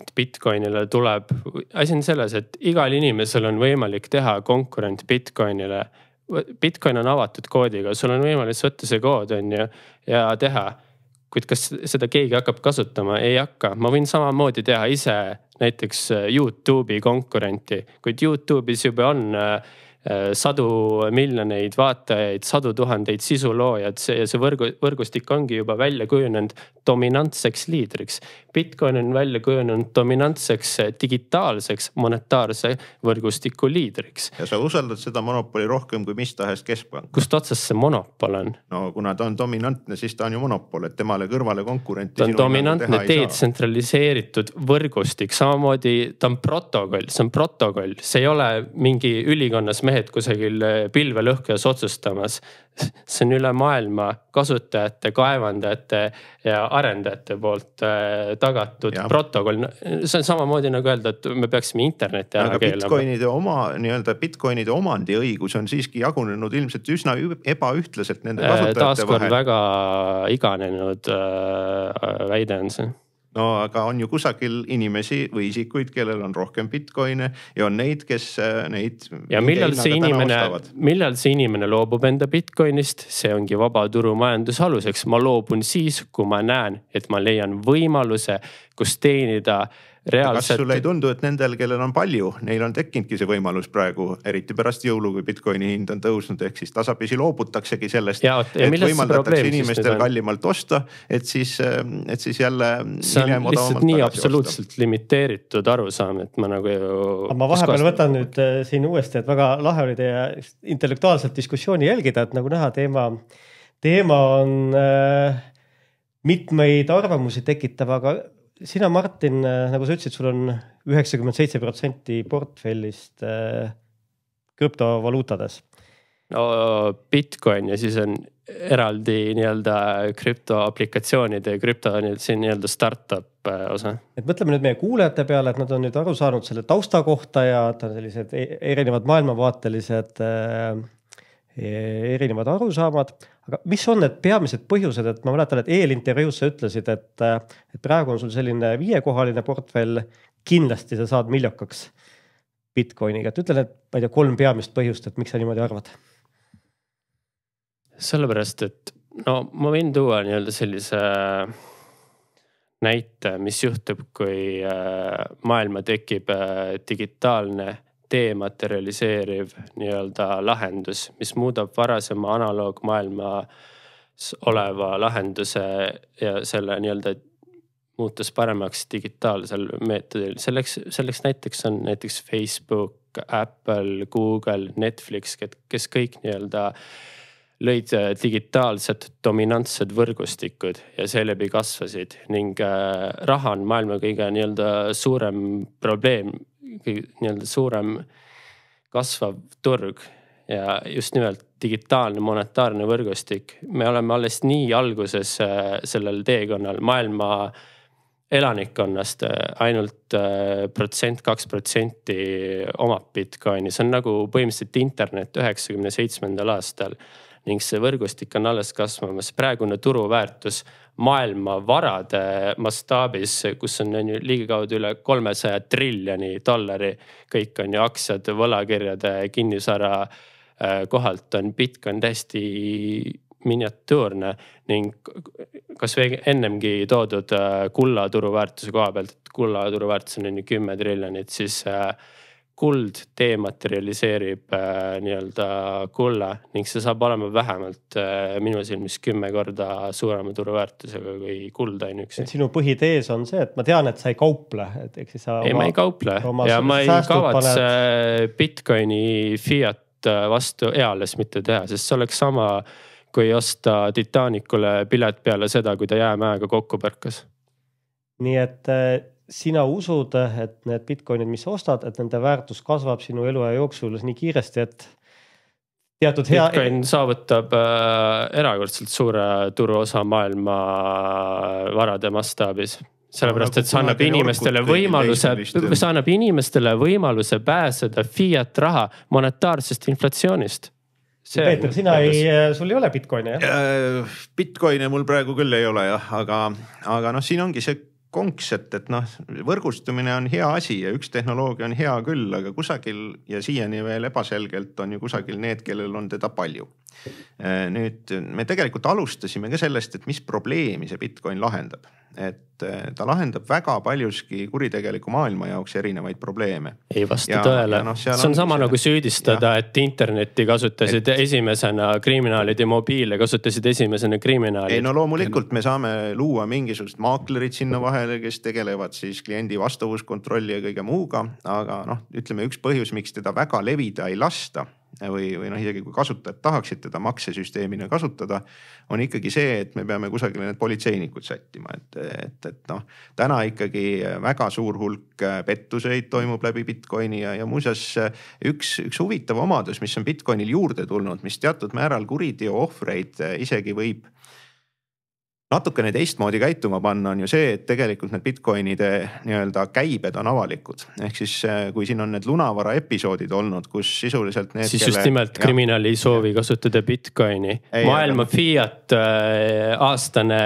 et Bitcoinile tuleb, asi on selles, et igal inimesel on võimalik teha konkurent Bitcoinile. Bitcoin on avatud koodiga, sul on võimalik võtta see kood on ju ja teha. kuid kas seda keegi hakkab kasutama, ei hakka, ma võin samamoodi teha ise näiteks Youtube'i konkurenti, kuid Youtube'is juba on äh, Äh, sadu miljoneid vaatajaid, sadu tuhandeid sisuloojad, see ja see võrgu, võrgustik ongi juba välja kujunenud dominantseks liidriks. Bitcoin on välja kujunenud dominantseks digitaalseks monetaarse võrgustiku liidriks. ja sa usaldad seda monopoli rohkem kui mis tahes keskpank. kust otsast see monopol on? no kuna ta on dominantne, siis ta on ju monopol, et temale kõrvale konkurenti. ta on dominantne detsentraliseeritud võrgustik, samamoodi ta on protokoll, see on protokoll, see ei ole mingi ülikonnas mehed kusagil eh, pilvelõhkujas otsustamas. see on üle maailma kasutajate, kaevandajate ja arendajate poolt eh, tagatud ja. protokoll. see on samamoodi nagu öelda, et me peaksime interneti ära keelama. Bitcoinide oma nii-öelda Bitcoinide omandiõigus on siiski jagunenud ilmselt üsna ebaühtlaselt nende eh, kasutajate vahel. taaskord väga iganenud äh, väide on see no aga on ju kusagil inimesi või isikuid, kellel on rohkem Bitcoin'e ja on neid, kes äh, neid. ja millal see inimene, millal see inimene loobub enda Bitcoin'ist, see ongi vaba turumajanduse aluseks, ma loobun siis, kui ma näen, et ma leian võimaluse, kus teenida reaalselt. kas sulle ei tundu, et nendel, kellel on palju, neil on tekkinudki see võimalus praegu, eriti pärast jõulu, kui Bitcoini hind on tõusnud, ehk siis tasapisi loobutaksegi sellest. et võimaldatakse inimestel kallimalt osta, et siis, et siis jälle. see on lihtsalt nii absoluutselt osta. limiteeritud arusaam, et ma nagu ju. ma vahepeal võtan nüüd äh, siin uuesti, et väga lahe oli teie intellektuaalset diskussiooni jälgida, et nagu näha, teema, teema on äh, mitmeid arvamusi tekitav, aga sina, Martin, äh, nagu sa ütlesid, sul on üheksakümmend seitse protsenti portfellist äh, krüptovaluutades. no Bitcoin ja siis on eraldi nii-öelda krüptoaplikatsioonide ja krüpto nii-öelda startup äh, osa. et mõtleme nüüd meie kuulajate peale, et nad on nüüd aru saanud selle tausta kohta ja et on sellised e-, erinevad maailmavaatelised äh, erinevad arusaamad. Aga mis on need peamised põhjused, et ma mäletan, et eelintervjuus sa ütlesid, et, et praegu on sul selline viiekohaline portfell, kindlasti sa saad miljokaks Bitcoiniga, et ütle need, ma ei tea, kolm peamist põhjust, et miks sa niimoodi arvad? sellepärast, et no ma võin tuua nii-öelda sellise näite, mis juhtub, kui äh, maailma tekib äh, digitaalne dematerialiseeriv nii-öelda lahendus, mis muudab varasema analoogmaailmas oleva lahenduse ja selle nii-öelda muutus paremaks digitaalsel meetodil. selleks, selleks näiteks on näiteks Facebook, Apple, Google, Netflix, kes kõik nii-öelda lõid digitaalsed dominantsed võrgustikud ja seeläbi kasvasid ning äh, raha on maailma kõige nii-öelda suurem probleem nii-öelda suurem kasvav turg ja just nimelt digitaalne monetaarne võrgustik. me oleme alles nii alguses äh, sellel teekonnal, maailma elanikkonnast äh, ainult äh, protsent, kaks protsenti omab Bitcoini, see on nagu põhimõtteliselt internet üheksakümne seitsmendal aastal ning see võrgustik on alles kasvamas. praegune turuväärtus maailma varade mastaabis, kus on, on ju ligikaudu üle kolmesaja triljoni dollari. kõik on ju aktsiad, võlakirjade, kinnisvara äh, kohalt on Bitcoin täiesti miniatuurne ning kasvõi ennemgi toodud äh, kulla turuväärtuse koha pealt, et kulla turuväärtus on on ju kümme triljonit, siis äh, kuld dematerialiseerib äh, nii-öelda kulla ning see saab olema vähemalt äh, minu silmis kümme korda suurema turuväärtusega kui kuld ainuüksi. sinu põhitees on see, et ma tean, et sa ei kauple, et ehk siis sa. ei, ma ei kauple ja ma ei kavatse paned... Bitcoini fiat äh, vastu eales mitte teha, sest see oleks sama kui osta Titanicule pilet peale seda, kui ta jäämäega kokku põrkas. nii et äh, sina usud, et need Bitcoinid, mis sa ostad, et nende väärtus kasvab sinu eluaja jooksul nii kiiresti, et teatud hea. Bitcoin saavutab äh, erakordselt suure turuosa maailma varade mastaabis sellepärast, et see annab inimestele võimaluse, see annab inimestele võimaluse pääseda fiat raha monetaarsest inflatsioonist. Peeter, sina ei, sul ei ole Bitcoini jah? Äh, Bitcoini mul praegu küll ei ole jah, aga, aga noh, siin ongi see konks, et, et noh, võrgustumine on hea asi ja üks tehnoloogia on hea küll, aga kusagil ja siiani veel ebaselgelt on ju kusagil need, kellel on teda palju. Nüüd me tegelikult alustasime ka sellest, et mis probleemi see Bitcoin lahendab et eh, ta lahendab väga paljuski kuritegeliku maailma jaoks erinevaid probleeme. ei vasta ja, tõele, no, see on sama see... nagu süüdistada, et internetti kasutasid et... esimesena kriminaalid ja mobiile kasutasid esimesena kriminaalid. ei no loomulikult me saame luua mingisugused maaklerid sinna vahele, kes tegelevad siis kliendi vastavuskontrolli ja kõige muuga, aga noh, ütleme üks põhjus, miks teda väga levida ei lasta või, või noh, isegi kui kasutajad tahaksid teda maksesüsteemina kasutada, on ikkagi see, et me peame kusagile need politseinikud sättima, et, et, et noh. täna ikkagi väga suur hulk pettuseid toimub läbi Bitcoini ja, ja muuseas üks, üks huvitav omadus, mis on Bitcoinil juurde tulnud, mis teatud määral kuriteo ohvreid isegi võib natukene teistmoodi käituma panna, on ju see, et tegelikult need Bitcoinide nii-öelda käibed on avalikud. ehk siis äh, kui siin on need lunavara episoodid olnud, kus sisuliselt need. siis kelle, just nimelt kriminaal ei soovi kasutada Bitcoini. maailma no, fiat äh, aastane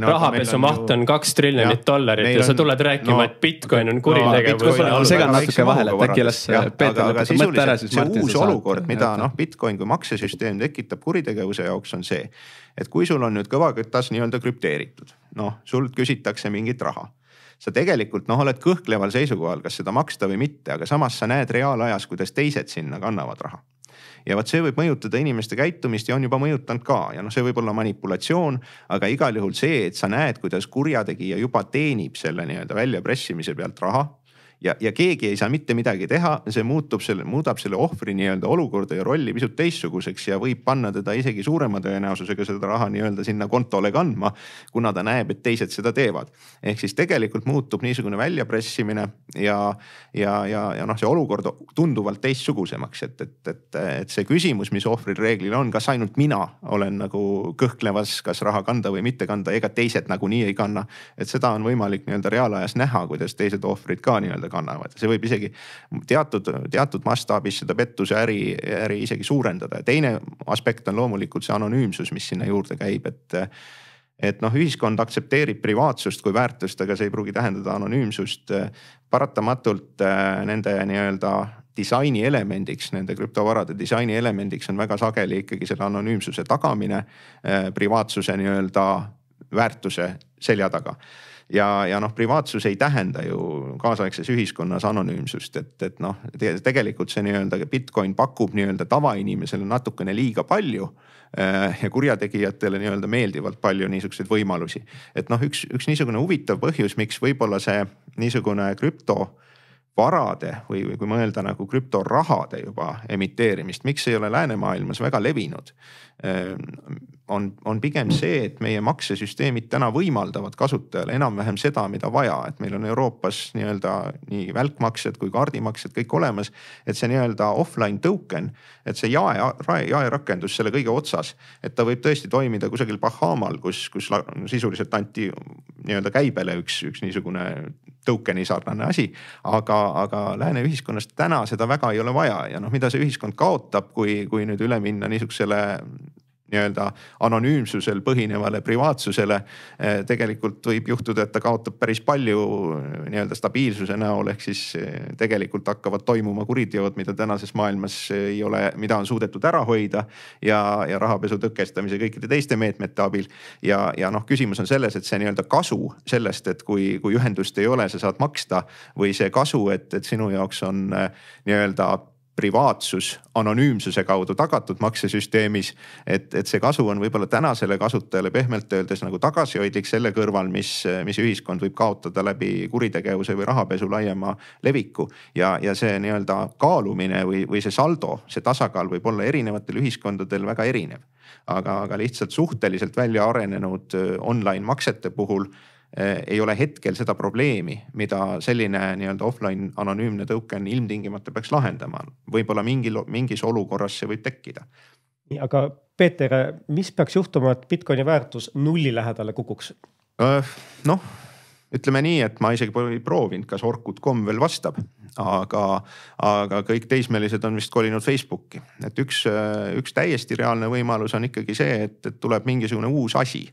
no, rahapesu maht on kaks triljonit dollarit ja on, sa tuled rääkima no,, et Bitcoin on kuritegevus no,. ma segan natuke vahele, et äkki las Peeter lõpetab mõtte ära, siis Martin. see uus olukord, mida noh, Bitcoin kui maksesüsteem tekitab kuritegevuse jaoks on see et kui sul on nüüd kõvakütas nii-öelda krüpteeritud, noh, sult küsitakse mingit raha sa tegelikult noh, oled kõhkleval seisukohal, kas seda maksta või mitte, aga samas sa näed reaalajas, kuidas teised sinna kannavad raha. ja vot see võib mõjutada inimeste käitumist ja on juba mõjutanud ka ja noh, see võib olla manipulatsioon, aga igal juhul see, et sa näed, kuidas kurjategija juba teenib selle nii-öelda väljapressimise pealt raha ja, ja keegi ei saa mitte midagi teha, see muutub selle, muudab selle ohvri nii-öelda olukorda ja rolli pisut teistsuguseks ja võib panna teda isegi suurema tõenäosusega seda raha nii-öelda sinna kontole kandma. kuna ta näeb, et teised seda teevad. ehk siis tegelikult muutub niisugune väljapressimine ja, ja, ja, ja noh, see olukord tunduvalt teistsugusemaks, et, et, et, et see küsimus, mis ohvril reeglil on, kas ainult mina olen nagu kõhklevas, kas raha kanda või mitte kanda, ega teised nagunii ei kanna. et seda on võimalik nii-öelda reaalajas näha, kuidas teised ohvrid ka nii-öelda nii-öelda kannavad. see võib isegi teatud, teatud mastaabis seda pettuse äri, äri isegi suurendada ja teine aspekt on loomulikult see anonüümsus, mis sinna juurde käib, et et noh, ühiskond aktsepteerib privaatsust kui väärtust, aga see ei pruugi tähendada anonüümsust. paratamatult äh, nende nii-öelda disaini elemendiks, nende krüptovarade disaini elemendiks on väga sageli ikkagi selle anonüümsuse tagamine, äh, privaatsuse nii-öelda väärtuse selja taga ja, ja noh, privaatsus ei tähenda ju kaasaegses ühiskonnas anonüümsust, et, et noh, tegelikult see nii-öelda Bitcoin pakub nii-öelda tavainimesele natukene liiga palju äh, ja kurjategijatele nii-öelda meeldivalt palju niisuguseid võimalusi. et noh, üks, üks niisugune huvitav põhjus, miks võib-olla see niisugune krüpto varade või, või kui mõelda nagu krüptorahade juba emiteerimist, miks ei ole läänemaailmas väga levinud. On, on pigem see, et meie maksesüsteemid täna võimaldavad kasutajale enam-vähem seda, mida vaja, et meil on Euroopas nii-öelda nii välkmaksed kui kaardimaksed kõik olemas. et see nii-öelda offline token, et see jae, jaerakendus selle kõige otsas, et ta võib tõesti toimida kusagil Bahamal, kus, kus sisuliselt anti nii-öelda käibele üks, üks niisugune token'i sarnane asi. aga, aga lääne ühiskonnas täna seda väga ei ole vaja ja noh, mida see ühiskond kaotab, kui, kui nüüd üle minna niisugusele nii-öelda anonüümsusel põhinevale privaatsusele. tegelikult võib juhtuda, et ta kaotab päris palju nii-öelda stabiilsuse näol, ehk siis tegelikult hakkavad toimuma kuriteod, mida tänases maailmas ei ole, mida on suudetud ära hoida ja, ja rahapesu tõkestamise kõikide teiste meetmete abil. ja, ja noh, küsimus on selles, et see nii-öelda kasu sellest, et kui, kui ühendust ei ole, sa saad maksta või see kasu, et, et sinu jaoks on nii-öelda privaatsus anonüümsuse kaudu tagatud maksesüsteemis. et, et see kasu on võib-olla tänasele kasutajale pehmelt öeldes nagu tagasihoidlik selle kõrval, mis, mis ühiskond võib kaotada läbi kuritegevuse või rahapesu laiema leviku. ja, ja see nii-öelda kaalumine või, või see saldo, see tasakaal võib olla erinevatel ühiskondadel väga erinev. aga, aga lihtsalt suhteliselt välja arenenud online maksete puhul ei ole hetkel seda probleemi, mida selline nii-öelda offline anonüümne token ilmtingimata peaks lahendama. võib-olla mingil, mingis olukorras see võib tekkida. nii, aga Peeter, mis peaks juhtuma, et Bitcoini väärtus nulli lähedale kukuks? noh, ütleme nii, et ma isegi pole proovinud, kas orkut.com veel vastab, aga, aga kõik teismelised on vist kolinud Facebooki, et üks, üks täiesti reaalne võimalus on ikkagi see, et, et tuleb mingisugune uus asi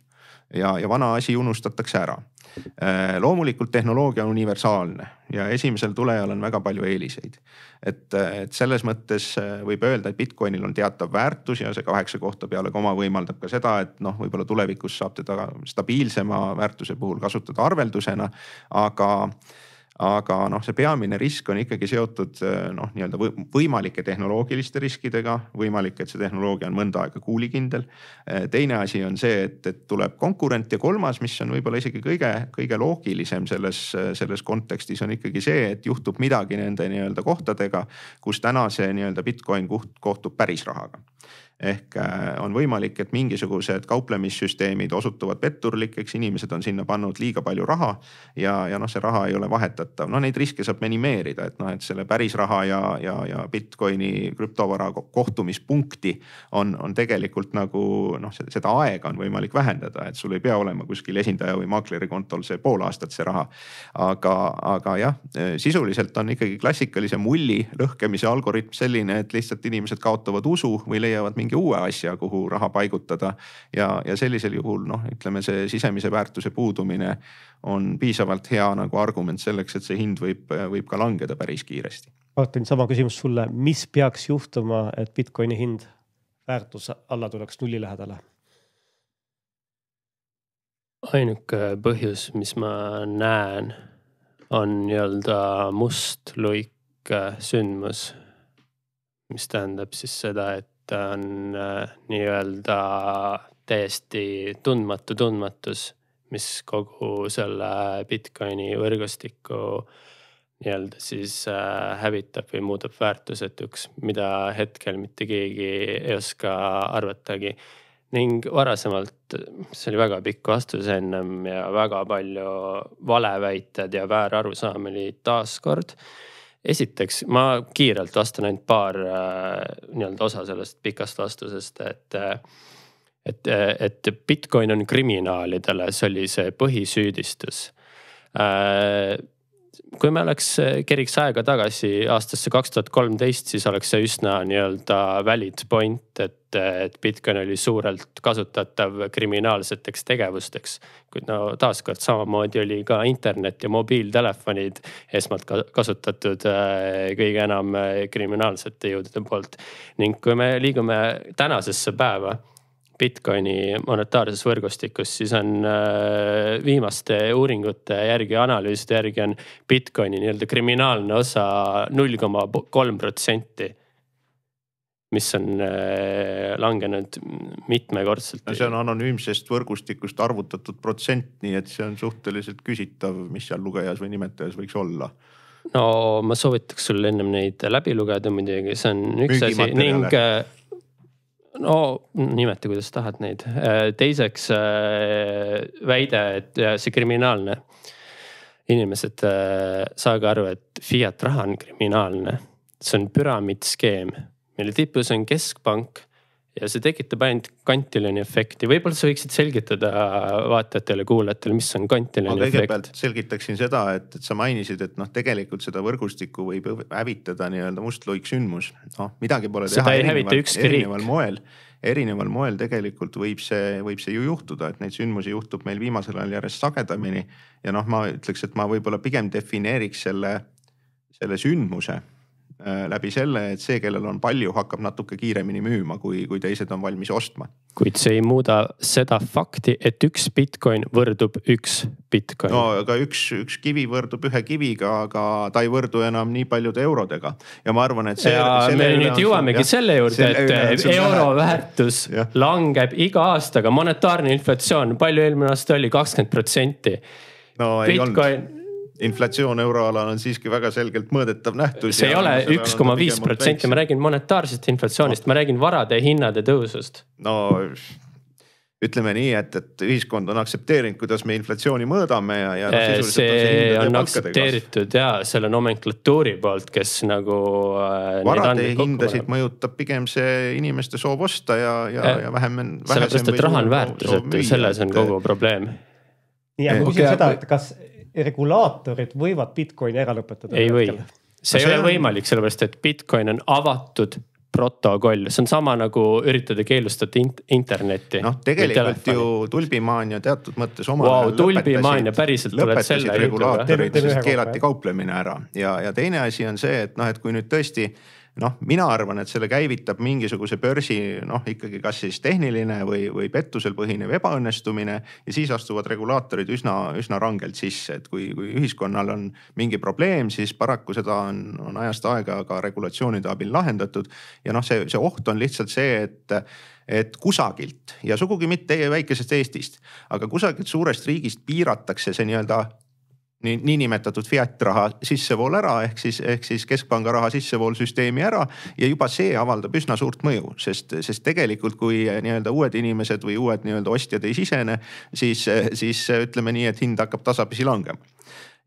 ja, ja vana asi unustatakse ära. Äh, loomulikult tehnoloogia on universaalne ja esimesel tulejal on väga palju eeliseid. et, et selles mõttes äh, võib öelda, et Bitcoinil on teatav väärtus ja see kaheksa kohta peale koma võimaldab ka seda, et noh, võib-olla tulevikus saab teda stabiilsema väärtuse puhul kasutada arveldusena. aga aga noh, see peamine risk on ikkagi seotud eh, noh, nii-öelda võimalike tehnoloogiliste riskidega, võimalik, et see tehnoloogia on mõnda aega kuulikindel. Eh, teine asi on see, et, et tuleb konkurent ja kolmas, mis on võib-olla isegi kõige, kõige loogilisem selles, selles kontekstis on ikkagi see, et juhtub midagi nende nii-öelda kohtadega, kus täna see nii-öelda Bitcoin kohtub päris rahaga ehk äh, on võimalik, et mingisugused kauplemissüsteemid osutuvad petturlikeks, inimesed on sinna pannud liiga palju raha ja, ja noh, see raha ei ole vahetatav. no neid riske saab minimeerida, et noh, et selle päris raha ja, ja, ja Bitcoini krüptovara kohtumispunkti on, on tegelikult nagu noh, seda aega on võimalik vähendada, et sul ei pea olema kuskil esindaja või maakleri kontol see pool aastat see raha. aga, aga jah, sisuliselt on ikkagi klassikalise mulli lõhkemise algoritm selline, et lihtsalt inimesed kaotavad usu või leiavad mingi mingi uue asja, kuhu raha paigutada. ja, ja sellisel juhul noh, ütleme see sisemise väärtuse puudumine on piisavalt hea nagu argument selleks, et see hind võib, võib ka langeda päris kiiresti. Martin, sama küsimus sulle, mis peaks juhtuma, et Bitcoini hind, väärtus alla tuleks nulli lähedale? ainuke põhjus, mis ma näen, on nii-öelda must luik sündmus. mis tähendab siis seda, et on äh, nii-öelda täiesti tundmatu tundmatus, mis kogu selle Bitcoini võrgustiku nii-öelda siis äh, hävitab või muudab väärtusetuks, mida hetkel mitte keegi ei oska arvatagi. ning varasemalt, see oli väga pikk vastus ennem ja väga palju valeväited ja väärarusaam oli taaskord esiteks ma kiirelt vastan ainult paar äh, nii-öelda osa sellest pikast vastusest, et äh, et, et Bitcoin on kriminaalidele, see oli see põhisüüdistus. Äh, kui me oleks, keriks aega tagasi aastasse kaks tuhat kolmteist, siis oleks see üsna nii-öelda valid point, et, et Bitcoin oli suurelt kasutatav kriminaalseteks tegevusteks. kuid no taaskord samamoodi oli ka internet ja mobiiltelefonid esmalt kasutatud äh, kõige enam äh, kriminaalsete jõudude poolt. ning kui me liigume tänasesse päeva Bitcoini monetaarses võrgustikus, siis on äh, viimaste uuringute järgi, analüüside järgi on Bitcoini nii-öelda kriminaalne osa null koma kolm protsenti. Mis on äh, langenud mitmekordselt. no see on anonüümsest võrgustikust arvutatud protsent, nii et see on suhteliselt küsitav, mis seal lugejas või nimetajas võiks olla. No ma soovitaks sul ennem neid läbi lugeda muidugi, see on üks asi. Ning no nimeta, kuidas tahad neid. Äh, teiseks äh, väide, et see kriminaalne. inimesed, äh, saage aru, et fiat raha on kriminaalne. see on püramiidskeem, mille tipus on keskpank ja see tekitab ainult kantiloni efekti, võib-olla sa võiksid selgitada vaatajatele, kuulajatele, mis on kantiloni efekt? kõigepealt selgitaksin seda, et, et sa mainisid, et noh, tegelikult seda võrgustikku võib hävitada nii-öelda mustluik sündmus. noh, midagi pole seda teha erineval, erineval moel erineval moel tegelikult võib see, võib see ju juhtuda, et neid sündmusi juhtub meil viimasel ajal järjest sagedamini. ja noh, ma ütleks, et ma võib-olla pigem defineeriks selle, selle sündmuse läbi selle, et see, kellel on palju, hakkab natuke kiiremini müüma, kui, kui teised on valmis ostma. kuid see ei muuda seda fakti, et üks Bitcoin võrdub üks Bitcoin. no aga üks, üks kivi võrdub ühe kiviga, aga ta ei võrdu enam nii paljude eurodega ja ma arvan, et see. ja me nüüd jõuamegi jah, selle juurde, et euro väärtus ja. langeb iga aastaga, monetaarne inflatsioon, palju eelmine aasta oli, kakskümmend protsenti. no ei Bitcoin... olnud inflatsioon euroalal on siiski väga selgelt mõõdetav nähtus. see ei ole üks koma viis protsenti, ma räägin monetaarsest inflatsioonist no., ma räägin varade hinnade tõusust. no ütleme nii, et, et ühiskond on aktsepteerinud, kuidas me inflatsiooni mõõdame ja, ja no,. see on, on aktsepteeritud ja selle nomenklatuuri poolt, kes nagu äh,. varade hindasid mõjutab pigem see inimeste soov osta ja, ja, ja vähem. sellepärast, et raha on väärtusetu, selles on kogu probleem. ja ma küsin seda, et kas regulaatorid võivad Bitcoini ära lõpetada? ei või, see ei ole võimalik, sellepärast et Bitcoin on avatud protokoll, see on sama nagu üritada keelustada int internetti. noh, tegelikult ju tulbimaania teatud mõttes omal wow, ajal tulbimaania päriselt oled selle regulaatorid, sest keelati kauplemine ära. Ja, ja teine asi on see, et noh, et kui nüüd tõesti noh, mina arvan, et selle käivitab mingisuguse börsi noh, ikkagi kas siis tehniline või, või pettusel põhinev ebaõnnestumine ja siis astuvad regulaatorid üsna, üsna rangelt sisse, et kui, kui ühiskonnal on mingi probleem, siis paraku seda on, on ajast aega ka regulatsioonide abil lahendatud. ja noh, see, see oht on lihtsalt see, et et kusagilt ja sugugi mitte väikesest Eestist, aga kusagilt suurest riigist piiratakse see nii-öelda nii, niinimetatud fiat raha sissevool ära, ehk siis, ehk siis keskpanga raha sissevool süsteemi ära ja juba see avaldab üsna suurt mõju, sest, sest tegelikult, kui nii-öelda uued inimesed või uued nii-öelda ostjad ei sisene, siis, siis ütleme nii, et hind hakkab tasapisi langema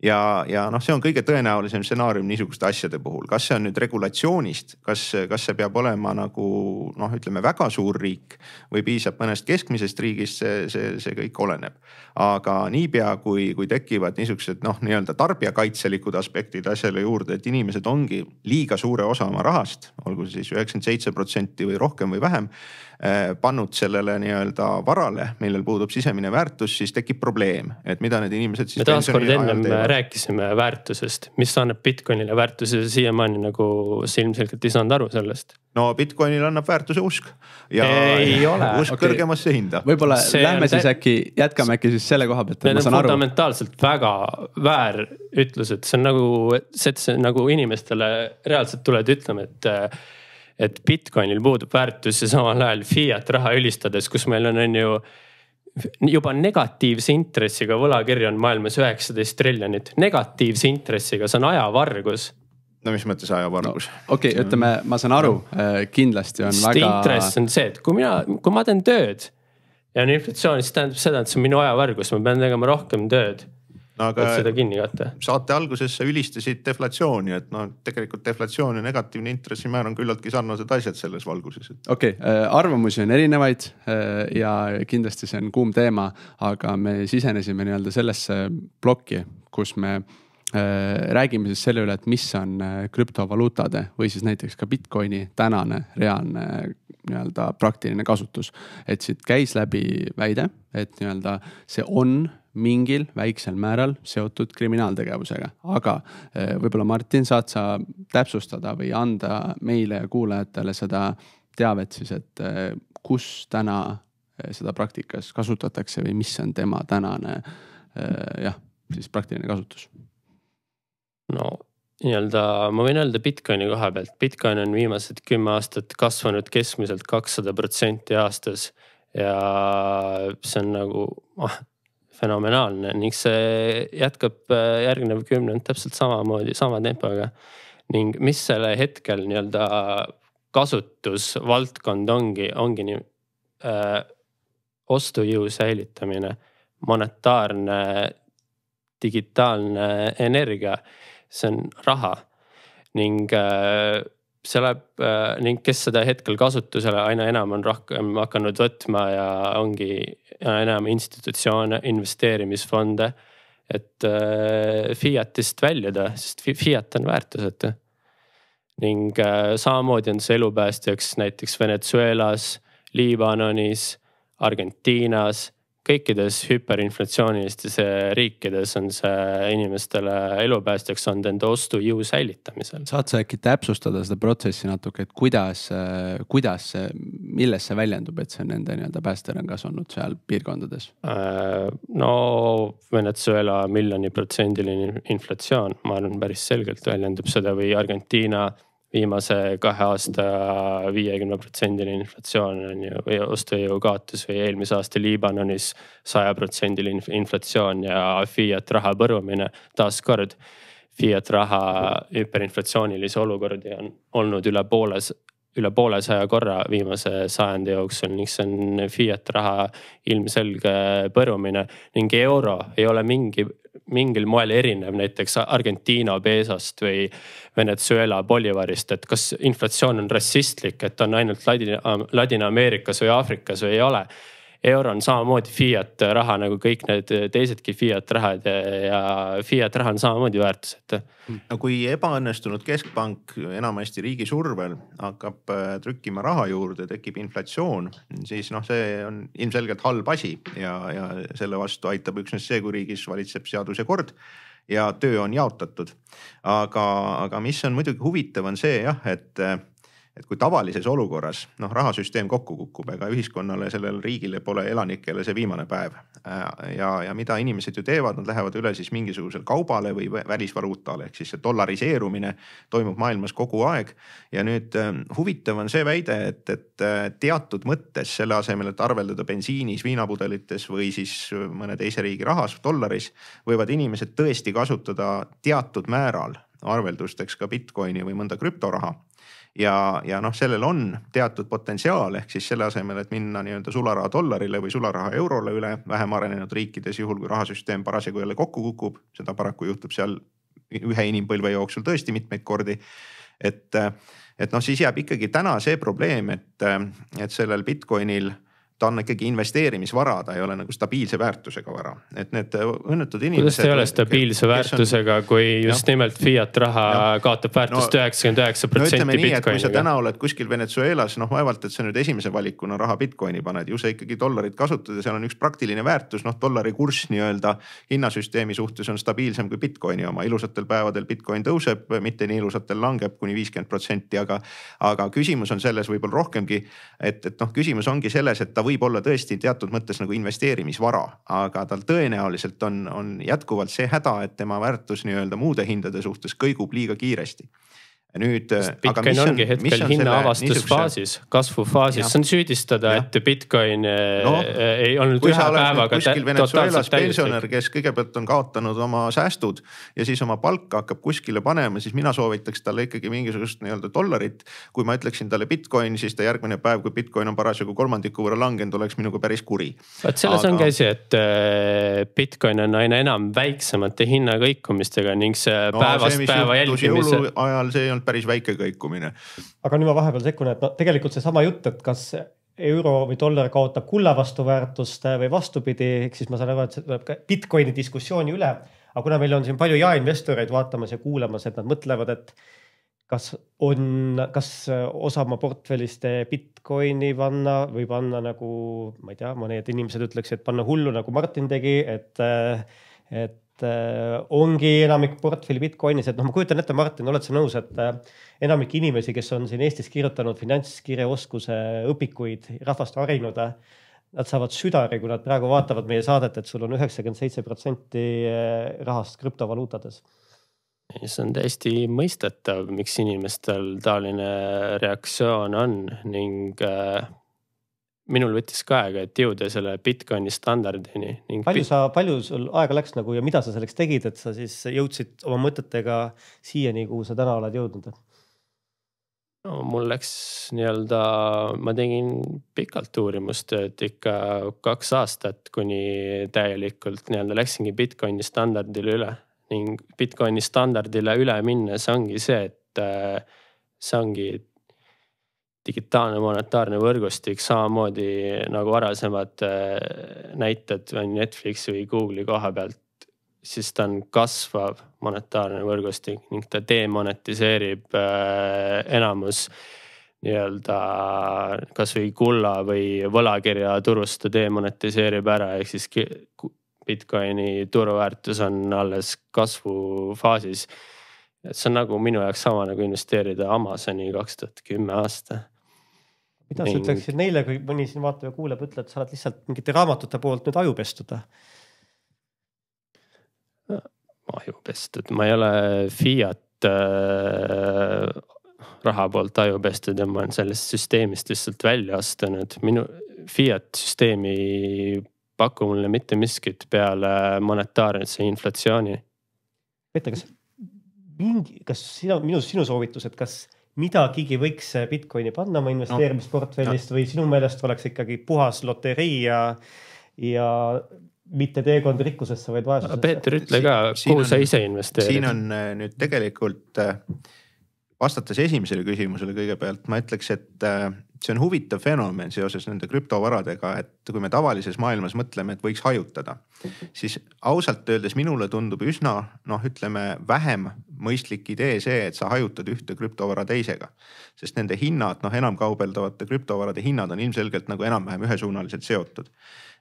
ja, ja noh, see on kõige tõenäolisem stsenaarium niisuguste asjade puhul, kas see on nüüd regulatsioonist, kas, kas see peab olema nagu noh, ütleme väga suur riik või piisab mõnest keskmisest riigist, see, see, see kõik oleneb. aga niipea kui, kui tekivad niisugused noh, nii-öelda tarbijakaitselikud aspektid asjale juurde, et inimesed ongi liiga suure osa oma rahast, olgu see siis üheksakümmend seitse protsenti või rohkem või vähem pannud sellele nii-öelda varale, millel puudub sisemine väärtus, siis tekib probleem, et mida need inimesed siis. me taaskord ennem rääkisime väärtusest, mis annab Bitcoinile väärtuse, siiamaani nagu sa ilmselgelt ei saanud aru sellest no Bitcoinile annab väärtuse usk. ja ei ole. usk okay. kõrgemasse hinda. võib-olla lähme siis äkki, jätkame äkki siis selle koha pealt. Need on fundamentaalselt aru. väga väär ütlused, see on nagu, see, et see nagu inimestele reaalselt tuled ütlema, et et Bitcoinil puudub väärtus ja samal ajal fiat raha ülistades, kus meil on, on ju juba negatiivse intressiga võlakirju on maailmas üheksateist triljonit, negatiivse intressiga, see on ajavargus no mis mõttes ajavargus no,? okei okay,, ütleme, ma saan aru, äh, kindlasti on Sest väga. intress on see, et kui mina, kui ma teen tööd ja on inflatsioon, siis tähendab seda, et see on minu ajavargus, ma pean tegema rohkem tööd no aga et seda kinni katta. saate alguses sa ülistasid deflatsiooni, et noh, tegelikult deflatsioon ja negatiivne intressimäär on küllaltki sarnased asjad selles valguses. okei okay,, äh, arvamusi on erinevaid äh, ja kindlasti see on kuum teema, aga me sisenesime nii-öelda sellesse plokki, kus me äh, räägime siis selle üle, et mis on krüptovaluutade või siis näiteks ka Bitcoini tänane reaalne nii-öelda praktiline kasutus. et siit käis läbi väide, et nii-öelda see on mingil väiksel määral seotud kriminaaltegevusega, aga eh, võib-olla Martin, saad sa täpsustada või anda meile ja kuulajatele seda teavet siis, et eh, kus täna eh, seda praktikas kasutatakse või mis on tema tänane jah, siis praktiline kasutus? no nii-öelda ma võin öelda Bitcoini koha pealt, Bitcoin on viimased kümme aastat kasvanud keskmiselt kakssada protsenti aastas. Ja see on nagu, ah fenomenaalne ning see jätkab äh, järgnev kümnend täpselt samamoodi, sama tempoga. ning mis selle hetkel nii-öelda kasutusvaldkond ongi, ongi nii äh, ostujõu säilitamine, monetaarne, digitaalne energia, see on raha ning äh, see läheb äh, ning kes seda hetkel kasutusele aina enam on rohkem hakanud võtma ja ongi enam institutsioone, investeerimisfonde. et äh, Fiatist väljuda, sest Fiat on väärtusetu. ning äh, samamoodi on see elupäästjaks näiteks Venezuelas, Liibanonis, Argentiinas kõikides hüperinflatsioonilistes riikides on see inimestele elupäästjaks olnud enda ostujõu säilitamisel. saad sa äkki täpsustada seda protsessi natuke, et kuidas, kuidas milles see väljendub, et see nende nii-öelda päästerõngas olnud seal piirkondades? Äh, no Venezuela miljoniprotsendiline inflatsioon, ma arvan, päris selgelt väljendub seda või Argentiina viimase kahe aasta viiekümne protsendine inflatsioon on ju või ostujõu kaotus või eelmise aasta Liibanonis sajaprotsendiline inflatsioon ja fiat raha põrumine. taaskord fiat raha hüperinflatsioonilisi olukordi on olnud üle poole, üle poolesaja korra viimase sajandi jooksul ning see on fiat raha ilmselge põrumine ning euro ei ole mingi mingil moel erinev näiteks Argentiina peesost või Venezuela bolivarist, et kas inflatsioon on rassistlik, et on ainult Ladina, Ladina-Ameerikas või Aafrikas või ei ole euro on samamoodi fiat raha nagu kõik need teisedki fiat rahad ja, ja fiat raha on samamoodi väärtusetu. no kui ebaõnnestunud keskpank enamasti riigi survel hakkab äh, trükkima raha juurde, tekib inflatsioon, siis noh, see on ilmselgelt halb asi ja, ja selle vastu aitab üksnes see, kui riigis valitseb seadus ja kord ja töö on jaotatud. aga, aga mis on muidugi huvitav, on see jah, et et kui tavalises olukorras noh, rahasüsteem kokku kukub, ega ühiskonnale, sellele riigile pole elanikele see viimane päev. Ja, ja mida inimesed ju teevad, nad lähevad üle siis mingisugusele kaubale või välisvaluutale ehk siis see dollariseerumine toimub maailmas kogu aeg. ja nüüd äh, huvitav on see väide, et, et äh, teatud mõttes selle asemel, et arveldada bensiinis, viinapudelites või siis mõne teise riigi rahas, dollaris, võivad inimesed tõesti kasutada teatud määral arveldusteks ka Bitcoini või mõnda krüptoraha ja, ja noh, sellel on teatud potentsiaal, ehk siis selle asemel, et minna nii-öelda sularaha dollarile või sularaha eurole üle vähem arenenud riikides, juhul kui rahasüsteem parasjagu jälle kokku kukub, seda paraku juhtub seal ühe inimpõlve jooksul tõesti mitmeid kordi. et, et noh, siis jääb ikkagi täna see probleem, et, et sellel Bitcoinil ta on ikkagi investeerimisvara, ta ei ole nagu stabiilse väärtusega vara, et need õnnetud inimesed. kuidas ta ei ole stabiilse väärtusega, kui just ja. nimelt fiat raha ja. kaotab väärtust üheksakümmend üheksa protsenti Bitcoiniga? kui sa täna oled kuskil Venezuelas, noh vaevalt, et sa nüüd esimese valikuna raha Bitcoini paned, ju sa ikkagi dollarit kasutad ja seal on üks praktiline väärtus, noh dollari kurss nii-öelda hinnasüsteemi suhtes on stabiilsem kui Bitcoini oma. ilusatel päevadel Bitcoin tõuseb, mitte nii ilusatel langeb kuni viiskümmend protsenti, aga, aga küsimus on selles võib-olla rohkemgi, et, et noh, küsimus ongi selles, et ta võib olla tõesti teatud mõttes nagu investeerimisvara, aga tal tõenäoliselt on, on jätkuvalt see häda, et tema väärtus nii-öelda muude hindade suhtes kõigub liiga kiiresti nüüd. Bitcoin on, ongi hetkel hinnaavastusfaasis, kasvufaasis, see on süüdistada, et Bitcoin äh, no, ei olnud ühe päevaga. kuskil Venezuelas pensionär, kes kõigepealt on kaotanud oma säästud ja siis oma palka hakkab kuskile panema, siis mina soovitaks talle ikkagi mingisugust nii-öelda dollarit. kui ma ütleksin talle Bitcoin, siis ta järgmine päev, kui Bitcoin on parasjagu kolmandiku võrra langenud, oleks minuga päris kuri. vot selles Aga... ongi asi, et äh, Bitcoin on aina enam väiksemate hinnakõikumistega ning see no, päevast see, päeva jälgimise. ajal see ei olnud olnud päris väike kõikumine. aga nüüd ma vahepeal sekkun, et no tegelikult seesama jutt, et kas euro või dollar kaotab kulla vastu väärtust või vastupidi, ehk siis ma saan aru, et see tuleb ka Bitcoini diskussiooni üle. aga kuna meil on siin palju jaeinvestoreid vaatamas ja kuulamas, et nad mõtlevad, et kas on, kas osa oma portfellist Bitcoini panna või panna nagu, ma ei tea, mõned inimesed ütleks, et panna hullu nagu Martin tegi, et, et et äh, ongi enamik portfelli Bitcoinis, et noh, ma kujutan ette, Martin, oled sa nõus, et äh, enamik inimesi, kes on siin Eestis kirjutanud finantskirjaoskuse õpikuid, rahvast harinud, äh, nad saavad südari, kui nad praegu vaatavad meie saadet, et sul on üheksakümmend seitse protsenti rahast krüptovaluutades. See on täiesti mõistetav, miks inimestel taoline reaktsioon on ning minul võttis ka aega, et jõuda selle Bitcoini standardini. palju sa, palju sul aega läks nagu ja mida sa selleks tegid, et sa siis jõudsid oma mõtetega siiani, kuhu sa täna oled jõudnud? no mul läks nii-öelda, ma tegin pikalt uurimustööd ikka kaks aastat, kuni täielikult nii-öelda läksingi Bitcoini standardile üle ning Bitcoini standardile üle minnes ongi see, et äh, see ongi digitaalne monetaarne võrgustik samamoodi nagu varasemad äh, näited Netflixi või Google'i koha pealt, siis ta on kasvav monetaarne võrgustik ning ta demonetiseerib äh, enamus nii-öelda kasvõi kulla või võlakirja turust ta demonetiseerib ära, ehk siis Bitcoini turuväärtus on alles kasvufaasis. et see on nagu minu jaoks sama nagu investeerida Amazoni kaks tuhat kümme aasta. Mida sa ütleksid neile, kui mõni siin vaatab ja kuuleb, ütleb, et sa oled lihtsalt mingite raamatute poolt nüüd aju pestud? aju pestud, ma ei ole Fiat äh, raha poolt aju pestud ja ma olen sellest süsteemist lihtsalt välja astunud. minu Fiat süsteemi ei paku mulle mitte miskit peale monetaarse inflatsiooni. Peeter, kas mingi, kas sina, minu, sinu soovitus, et kas midagigi võiks Bitcoini panna oma investeerimisportfellist no, või sinu meelest oleks ikkagi puhas loterii ja, ja mitte teekond rikkusesse, vaid vaesusesse? Peeter, ütle ka, kuhu sa ise investeerid? siin on äh, nüüd tegelikult äh, vastates esimesele küsimusele kõigepealt ma ütleks, et äh, see on huvitav fenomen seoses nende krüptovaradega, et kui me tavalises maailmas mõtleme, et võiks hajutada, siis ausalt öeldes minule tundub üsna noh, ütleme vähem mõistlik idee see, et sa hajutad ühte krüptovara teisega. sest nende hinnad, noh enamkaubeldavate krüptovarade hinnad on ilmselgelt nagu enam-vähem ühesuunaliselt seotud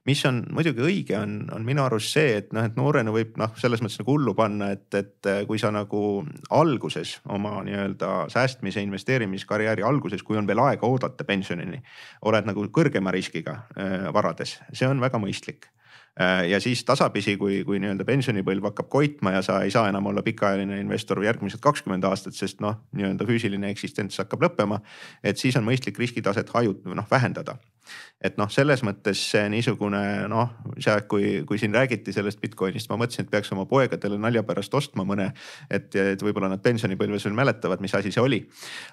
mis on muidugi õige, on, on minu arust see, et noh, et noorena võib noh, selles mõttes nagu hullu panna, et, et kui sa nagu alguses oma nii-öelda säästmise, investeerimiskarjääri alguses, kui on veel aega oodata pensionini, oled nagu kõrgema riskiga äh, varades, see on väga mõistlik Äh, ja siis tasapisi, kui, kui nii-öelda pensionipõlv hakkab koitma ja sa ei saa enam olla pikaajaline investor järgmised kakskümmend aastat, sest noh, nii-öelda füüsiline eksistents hakkab lõppema. et siis on mõistlik riskitaset hajut-, noh vähendada. Et noh, selles mõttes niisugune noh, see, kui, kui siin räägiti sellest Bitcoinist, ma mõtlesin, et peaks oma poegadele nalja pärast ostma mõne. et, et võib-olla nad pensionipõlves veel mäletavad, mis asi see oli.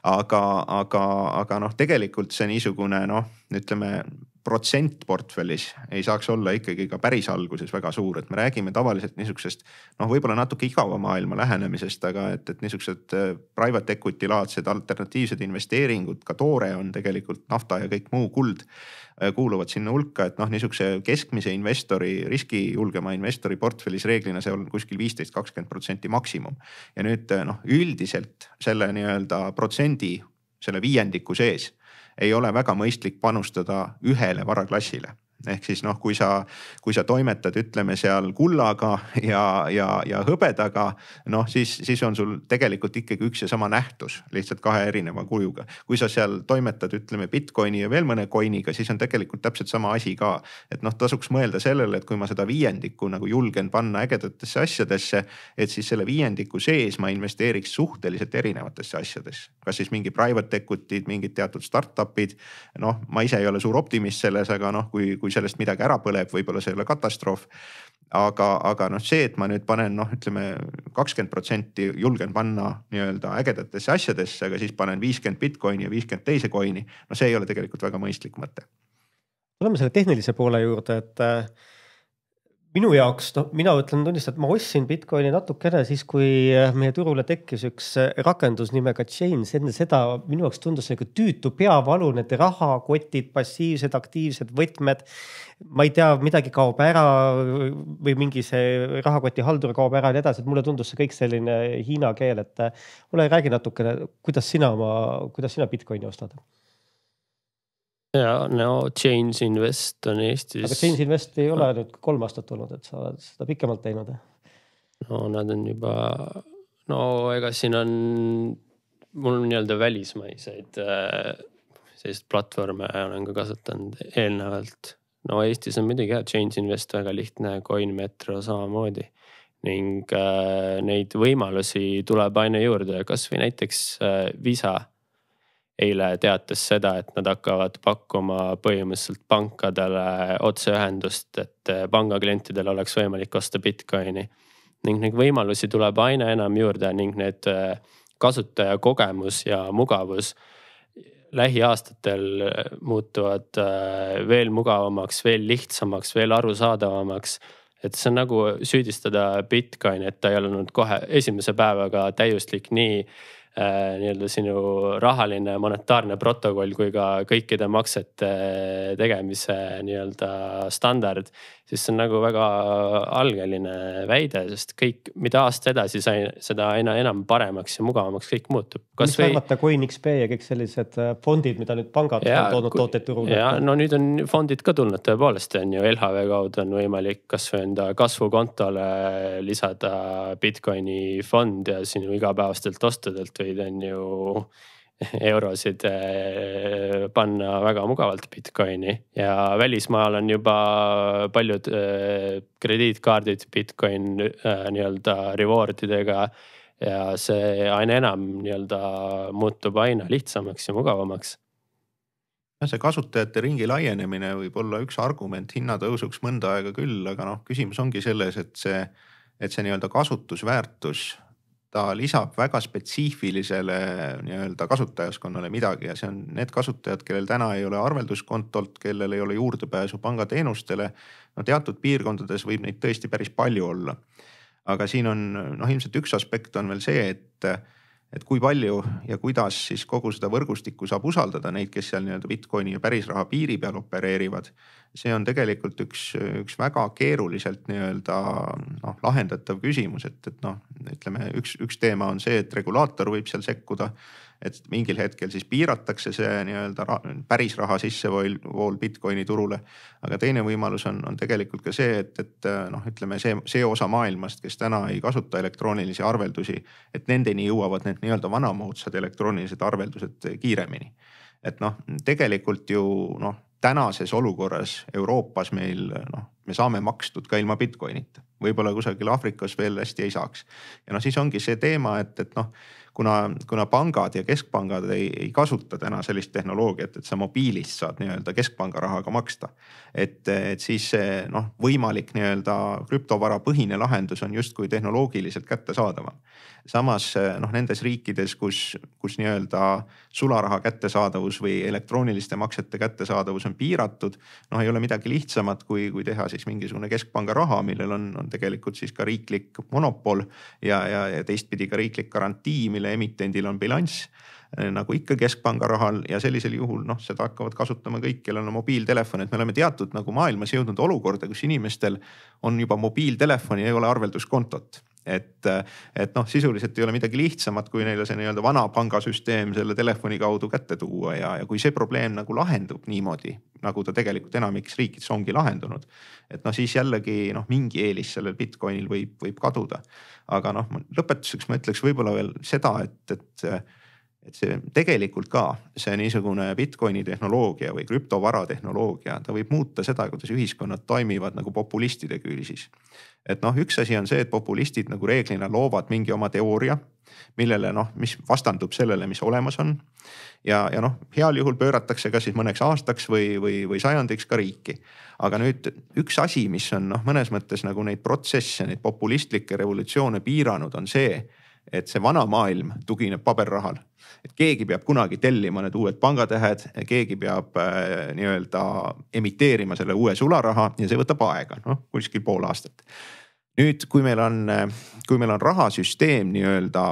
aga, aga, aga noh, tegelikult see niisugune noh, ütleme protsent portfellis ei saaks olla ikkagi ka päris alguses väga suur, et me räägime tavaliselt niisugusest noh, võib-olla natuke igava maailma lähenemisest, aga et, et niisugused äh, private equity laadsed alternatiivsed investeeringud, ka toore on tegelikult nafta ja kõik muu kuld äh, kuuluvad sinna hulka, et noh, niisuguse keskmise investori, riskijulgema investori portfellis reeglina see on kuskil viisteist, kakskümmend protsenti maksimum. ja nüüd äh, noh, üldiselt selle nii-öelda protsendi, selle viiendiku sees ei ole väga mõistlik panustada ühele varaklassile ehk siis noh, kui sa, kui sa toimetad, ütleme seal kullaga ja, ja, ja hõbedaga, noh siis, siis on sul tegelikult ikkagi üks ja sama nähtus, lihtsalt kahe erineva kujuga. kui sa seal toimetad, ütleme Bitcoini ja veel mõne coin'iga, siis on tegelikult täpselt sama asi ka. et noh, tasuks mõelda sellele, et kui ma seda viiendikku nagu julgen panna ägedatesse asjadesse, et siis selle viiendiku sees ma investeeriks suhteliselt erinevatesse asjadesse. kas siis mingi private equity'd, mingid teatud startup'id. noh, ma ise ei ole suur optimist selles, aga noh, kui, kui kui sellest midagi ära põleb, võib-olla see ei ole katastroof. aga, aga noh, see, et ma nüüd panen noh, ütleme kakskümmend protsenti julgen panna nii-öelda ägedatesse asjadesse, aga siis panen viiskümmend Bitcoini ja viiskümmend teise coin'i. no see ei ole tegelikult väga mõistlik mõte. tuleme selle tehnilise poole juurde, et minu jaoks, noh, mina ütlen, tunnistan, et ma ostsin Bitcoini natukene siis, kui äh, meie turule tekkis üks äh, rakendus nimega Chains, enne seda minu jaoks tundus see nagu tüütu peavalu, need rahakotid, passiivsed, aktiivsed võtmed. ma ei tea, midagi kaob ära või mingi see rahakoti haldur kaob ära ja nii edasi, et mulle tundus see kõik selline hiina keel, et äh, ole, räägi natukene, kuidas sina oma, kuidas sina Bitcoini ostad ja no Change Invest on Eestis. aga Change Invest ei ole nüüd kolm aastat olnud, et sa oled seda pikemalt teinud? no nad on juba, no ega siin on, mul on nii-öelda välismaiseid äh, selliseid platvorme olen ka kasutanud eelnevalt. no Eestis on muidugi jah, Change Invest väga lihtne, CoinMetro samamoodi ning äh, neid võimalusi tuleb aina juurde, kasvõi näiteks äh, Visa eile teatas seda, et nad hakkavad pakkuma põhimõtteliselt pankadele otseühendust, et eh, panga klientidel oleks võimalik osta Bitcoini. ning neid võimalusi tuleb aina enam juurde ning need eh, kasutajakogemus ja mugavus lähiaastatel eh, muutuvad veel mugavamaks, veel lihtsamaks, veel arusaadavamaks et see on nagu süüdistada Bitcoini, et ta ei olnud kohe esimese päevaga täiuslik nii äh, nii-öelda sinu rahaline monetaarne protokoll kui ka kõikide maksete tegemise nii-öelda standard. Siis see on nagu väga algeline väide, sest kõik, mida aasta edasi sai, seda aina enam paremaks ja mugavamaks kõik muutub. mis või... arvata, CoinXP ja kõik sellised äh, fondid, mida nüüd pangad ja, on toonud tooteid turule? ja no nüüd on fondid ka tulnud tõepoolest on ju LHV kaudu on võimalik kasvõi enda kasvukontole lisada Bitcoini fond ja sinu igapäevastelt ostudelt võid on ju eurosid eh, panna väga mugavalt Bitcoini ja välismaal on juba paljud eh, krediitkaardid Bitcoin eh, nii-öelda reward idega. ja see aina enam nii-öelda muutub aina lihtsamaks ja mugavamaks jah, see kasutajate ringi laienemine võib olla üks argument hinnatõusuks mõnda aega küll, aga noh, küsimus ongi selles, et see, et see nii-öelda kasutusväärtus ta lisab väga spetsiifilisele nii-öelda kasutajaskonnale midagi ja see on need kasutajad, kellel täna ei ole arvelduskontot, kellel ei ole juurdepääsu pangateenustele. no teatud piirkondades võib neid tõesti päris palju olla. aga siin on noh, ilmselt üks aspekt on veel see, et et kui palju ja kuidas siis kogu seda võrgustikku saab usaldada neid, kes seal nii-öelda Bitcoini ja pärisraha piiri peal opereerivad. See on tegelikult üks, üks väga keeruliselt nii-öelda noh lahendatav küsimus, et, et noh, ütleme üks, üks teema on see, et regulaator võib seal sekkuda et mingil hetkel siis piiratakse see nii-öelda päris raha sissevool Bitcoini turule. aga teine võimalus on, on tegelikult ka see, et, et noh, ütleme see, see osa maailmast, kes täna ei kasuta elektroonilisi arveldusi, et nendeni jõuavad need nii-öelda vanamoodsad elektroonilised arveldused kiiremini. et noh, tegelikult ju noh tänases olukorras Euroopas meil noh, me saame makstud ka ilma Bitcoinita, võib-olla kusagil Aafrikas veel hästi ei saaks. ja noh, siis ongi see teema, et, et noh kuna, kuna pangad ja keskpangad ei, ei kasuta täna sellist tehnoloogiat, et sa mobiilist saad nii-öelda keskpanga rahaga maksta. et, et siis see noh, võimalik nii-öelda krüptovarapõhine lahendus on justkui tehnoloogiliselt kättesaadavam. samas noh, nendes riikides, kus, kus nii-öelda sularaha kättesaadavus või elektrooniliste maksete kättesaadavus on piiratud. noh, ei ole midagi lihtsamat, kui, kui teha siis mingisugune keskpanga raha, millel on, on tegelikult siis ka riiklik monopol ja, ja, ja teistpidi ka riiklik garantii, mille emitendil on bilanss eh, nagu ikka keskpanga rahal. Ja sellisel juhul noh, seda hakkavad kasutama kõik, kellel on mobiiltelefon, et me oleme teatud nagu maailmas jõudnud olukorda, kus inimestel on juba mobiiltelefon ja ei ole arvelduskontot et, et noh, sisuliselt ei ole midagi lihtsamat, kui neile see nii-öelda vana pangasüsteem selle telefoni kaudu kätte tuua ja, ja kui see probleem nagu lahendub niimoodi, nagu ta tegelikult enamikes riikides ongi lahendunud. et noh, siis jällegi noh, mingi eelis sellel Bitcoinil võib, võib kaduda. aga noh, lõpetuseks ma ütleks võib-olla veel seda, et, et et see tegelikult ka see niisugune Bitcoini tehnoloogia või krüptovara tehnoloogia, ta võib muuta seda, kuidas ühiskonnad toimivad nagu populistide küüsis. et noh, üks asi on see, et populistid nagu reeglina loovad mingi oma teooria, millele noh, mis vastandub sellele, mis olemas on. ja, ja noh, heal juhul pööratakse kas siis mõneks aastaks või, või, või sajandiks ka riiki. aga nüüd üks asi, mis on noh, mõnes mõttes nagu neid protsesse, neid populistlikke revolutsioone piiranud, on see et see vana maailm tugineb paberrahal. et keegi peab kunagi tellima need uued pangatähed, keegi peab äh, nii-öelda emiteerima selle uue sularaha ja see võtab aega, noh kuskil pool aastat. nüüd, kui meil on, kui meil on rahasüsteem nii-öelda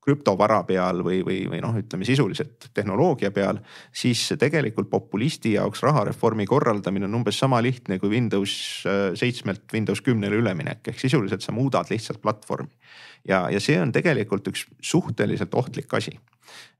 krüptovara peal või, või, või noh, ütleme sisuliselt tehnoloogia peal, siis tegelikult populisti jaoks rahareformi korraldamine on umbes sama lihtne kui Windows äh, seitsmelt Windows kümnele üleminek, ehk sisuliselt sa muudad lihtsalt platvormi. ja, ja see on tegelikult üks suhteliselt ohtlik asi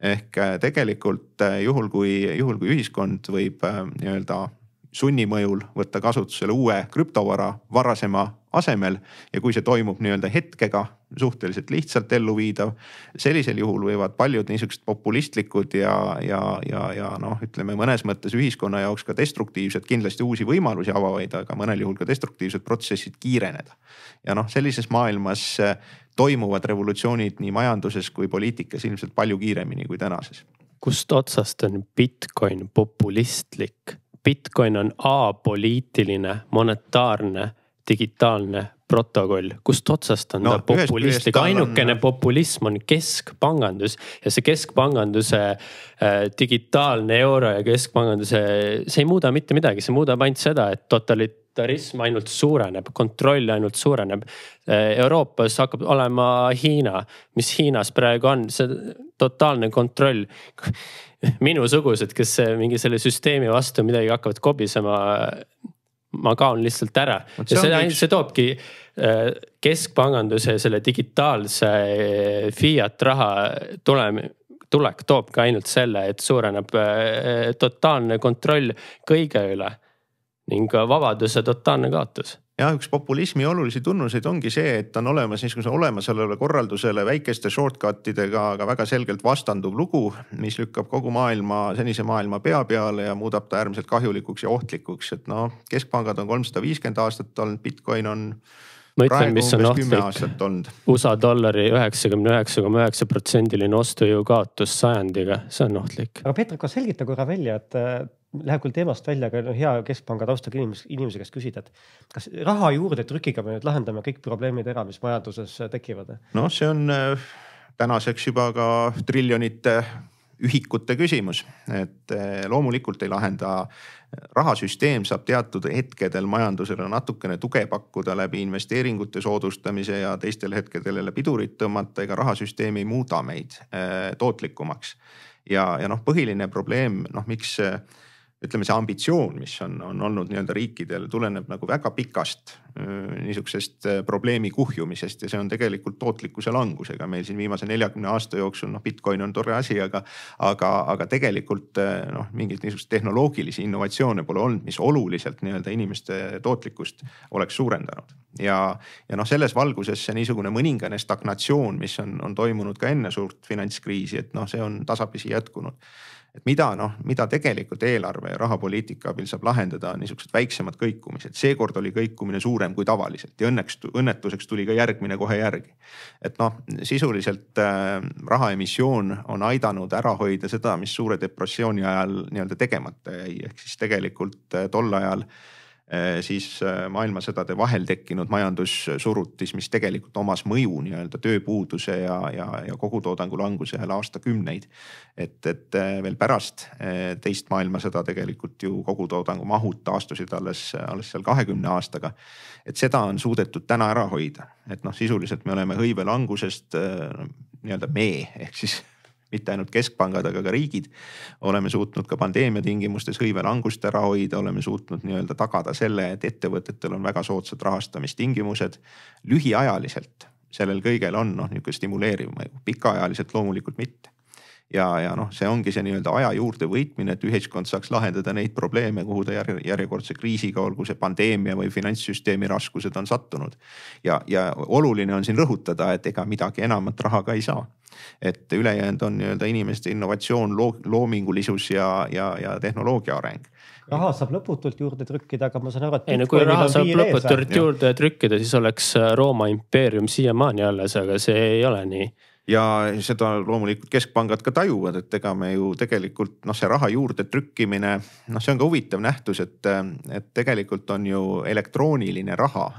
ehk äh, tegelikult äh, juhul, kui, juhul kui ühiskond võib nii-öelda sunni mõjul võtta kasutusele uue krüptovara varasema asemel ja kui see toimub nii-öelda hetkega, suhteliselt lihtsalt elluviidav. sellisel juhul võivad paljud niisugused populistlikud ja, ja, ja, ja noh, ütleme mõnes mõttes ühiskonna jaoks ka destruktiivsed, kindlasti uusi võimalusi avavaid, aga mõnel juhul ka destruktiivsed protsessid kiireneda. ja noh, sellises maailmas eh, toimuvad revolutsioonid nii majanduses kui poliitikas ilmselt palju kiiremini kui tänases. kust otsast on Bitcoin populistlik? Bitcoin on apoliitiline, monetaarne digitaalne protokoll, kust otsast on no, ta populistlik, ainukene on... populism on keskpangandus ja see keskpanganduse äh, digitaalne euro ja keskpanganduse, see ei muuda mitte midagi, see muudab ainult seda, et totalit-, autoritarism ainult suureneb, kontroll ainult suureneb. Euroopas hakkab olema Hiina, mis Hiinas praegu on, see totaalne kontroll. minusugused, kes mingi selle süsteemi vastu midagi hakkavad kobisema ma kaon lihtsalt ära. Ja see, see toobki äh, keskpanganduse selle digitaalse äh, fiat raha tulemi, tulek toob ka ainult selle, et suureneb totaalne kontroll kõige üle ning vabaduse totaalne kaotus jah, üks populismi olulisi tunnuseid ongi see, et on olemas niisuguse olemasolevale korraldusele väikeste shortcut idega, aga väga selgelt vastanduv lugu, mis lükkab kogu maailma, senise maailma pea peale ja muudab ta äärmiselt kahjulikuks ja ohtlikuks, et noh, keskpangad on kolmsada viiskümmend aastat olnud, Bitcoin on ma ütlen, mis on ohtlik. USA dollari üheksakümne üheksa koma üheksa protsendiline ostujõu kaotus sajandiga, see on ohtlik. aga Peeter, kas selgita korra välja, et läheb küll teemast välja, aga no hea keskpanga taustaga inimese, inimese käest küsida, et kas raha juurdetrükiga me nüüd lahendame kõik probleemid ära, mis majanduses tekivad? noh, see on äh, tänaseks juba ka triljonite ühikute küsimus, et äh, loomulikult ei lahenda. rahasüsteem saab teatud hetkedel majandusele natukene tuge pakkuda läbi investeeringute soodustamise ja teistel hetkedel jälle pidurit tõmmata, ega rahasüsteem ei muuda meid äh, tootlikumaks. ja, ja noh, põhiline probleem, noh, miks ütleme, see ambitsioon, mis on, on olnud nii-öelda riikidel, tuleneb nagu väga pikast niisugusest probleemi kuhjumisest ja see on tegelikult tootlikkuse langusega meil siin viimase neljakümne aasta jooksul, noh, Bitcoin on tore asi, aga, aga, aga tegelikult noh, mingeid niisuguseid tehnoloogilisi innovatsioone pole olnud, mis oluliselt nii-öelda inimeste tootlikkust oleks suurendanud. ja, ja noh, selles valguses see niisugune mõningane stagnatsioon, mis on, on toimunud ka enne suurt finantskriisi, et noh, see on tasapisi jätkunud et mida noh, mida tegelikult eelarve ja rahapoliitika abil saab lahendada, on niisugused väiksemad kõikumised. seekord oli kõikumine suurem kui tavaliselt ja õnneks, õnnetuseks tuli ka järgmine kohe järgi. et noh, sisuliselt äh, rahaemissioon on aidanud ära hoida seda, mis suure depressiooni ajal nii-öelda tegemata jäi, ehk siis tegelikult äh, tol ajal äh, siis äh, maailmasõdade vahel tekkinud majandussurutis, mis tegelikult omas mõju nii-öelda tööpuuduse ja, ja, ja kogutoodangu langusele aastakümneid. et, et äh, veel pärast teist maailmasõda tegelikult ju kogutoodangu mahud taastusid alles, alles seal kahekümne aastaga. et seda on suudetud täna ära hoida, et noh, sisuliselt me oleme hõive langusest nii-öelda me ehk siis mitte ainult keskpangad, aga ka riigid. oleme suutnud ka pandeemia tingimustes hõive langust ära hoida, oleme suutnud nii-öelda tagada selle, et ettevõtetel on väga soodsad rahastamistingimused. lühiajaliselt sellel kõigel on noh, niisugune stimuleeriv mõju, pikaajaliselt loomulikult mitte ja, ja noh, see ongi see nii-öelda aja juurde võitmine, et ühiskond saaks lahendada neid probleeme, kuhu ta järg, järjekordse kriisiga, olgu see pandeemia või finantssüsteemi raskused on sattunud. ja, ja oluline on siin rõhutada, et ega midagi enamat rahaga ei saa et ülejäänud on nii-öelda inimeste innovatsioon, loomingulisus ja, ja, ja tehnoloogia areng raha saab lõputult juurde trükkida, aga ma saan aru, et. ei no kui raha saab lõputult juurde trükkida, siis oleks Rooma impeerium siiamaani alles, aga see ei ole nii ja seda loomulikult keskpangad ka tajuvad, et ega me ju tegelikult noh, see raha juurde trükkimine, noh, see on ka huvitav nähtus, et, et tegelikult on ju elektrooniline raha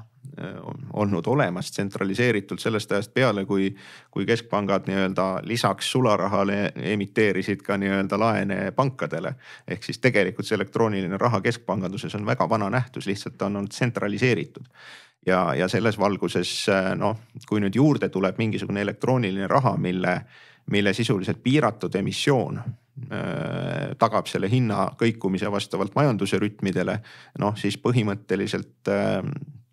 olnud olemas tsentraliseeritult sellest ajast peale, kui, kui keskpangad nii-öelda lisaks sularahale emiteerisid ka nii-öelda laene pankadele. ehk siis tegelikult see elektrooniline raha keskpanganduses on väga vana nähtus, lihtsalt ta on olnud tsentraliseeritud ja, ja selles valguses äh, noh, kui nüüd juurde tuleb mingisugune elektrooniline raha, mille, mille sisuliselt piiratud emissioon äh, tagab selle hinna kõikumise vastavalt majanduse rütmidele, noh siis põhimõtteliselt äh,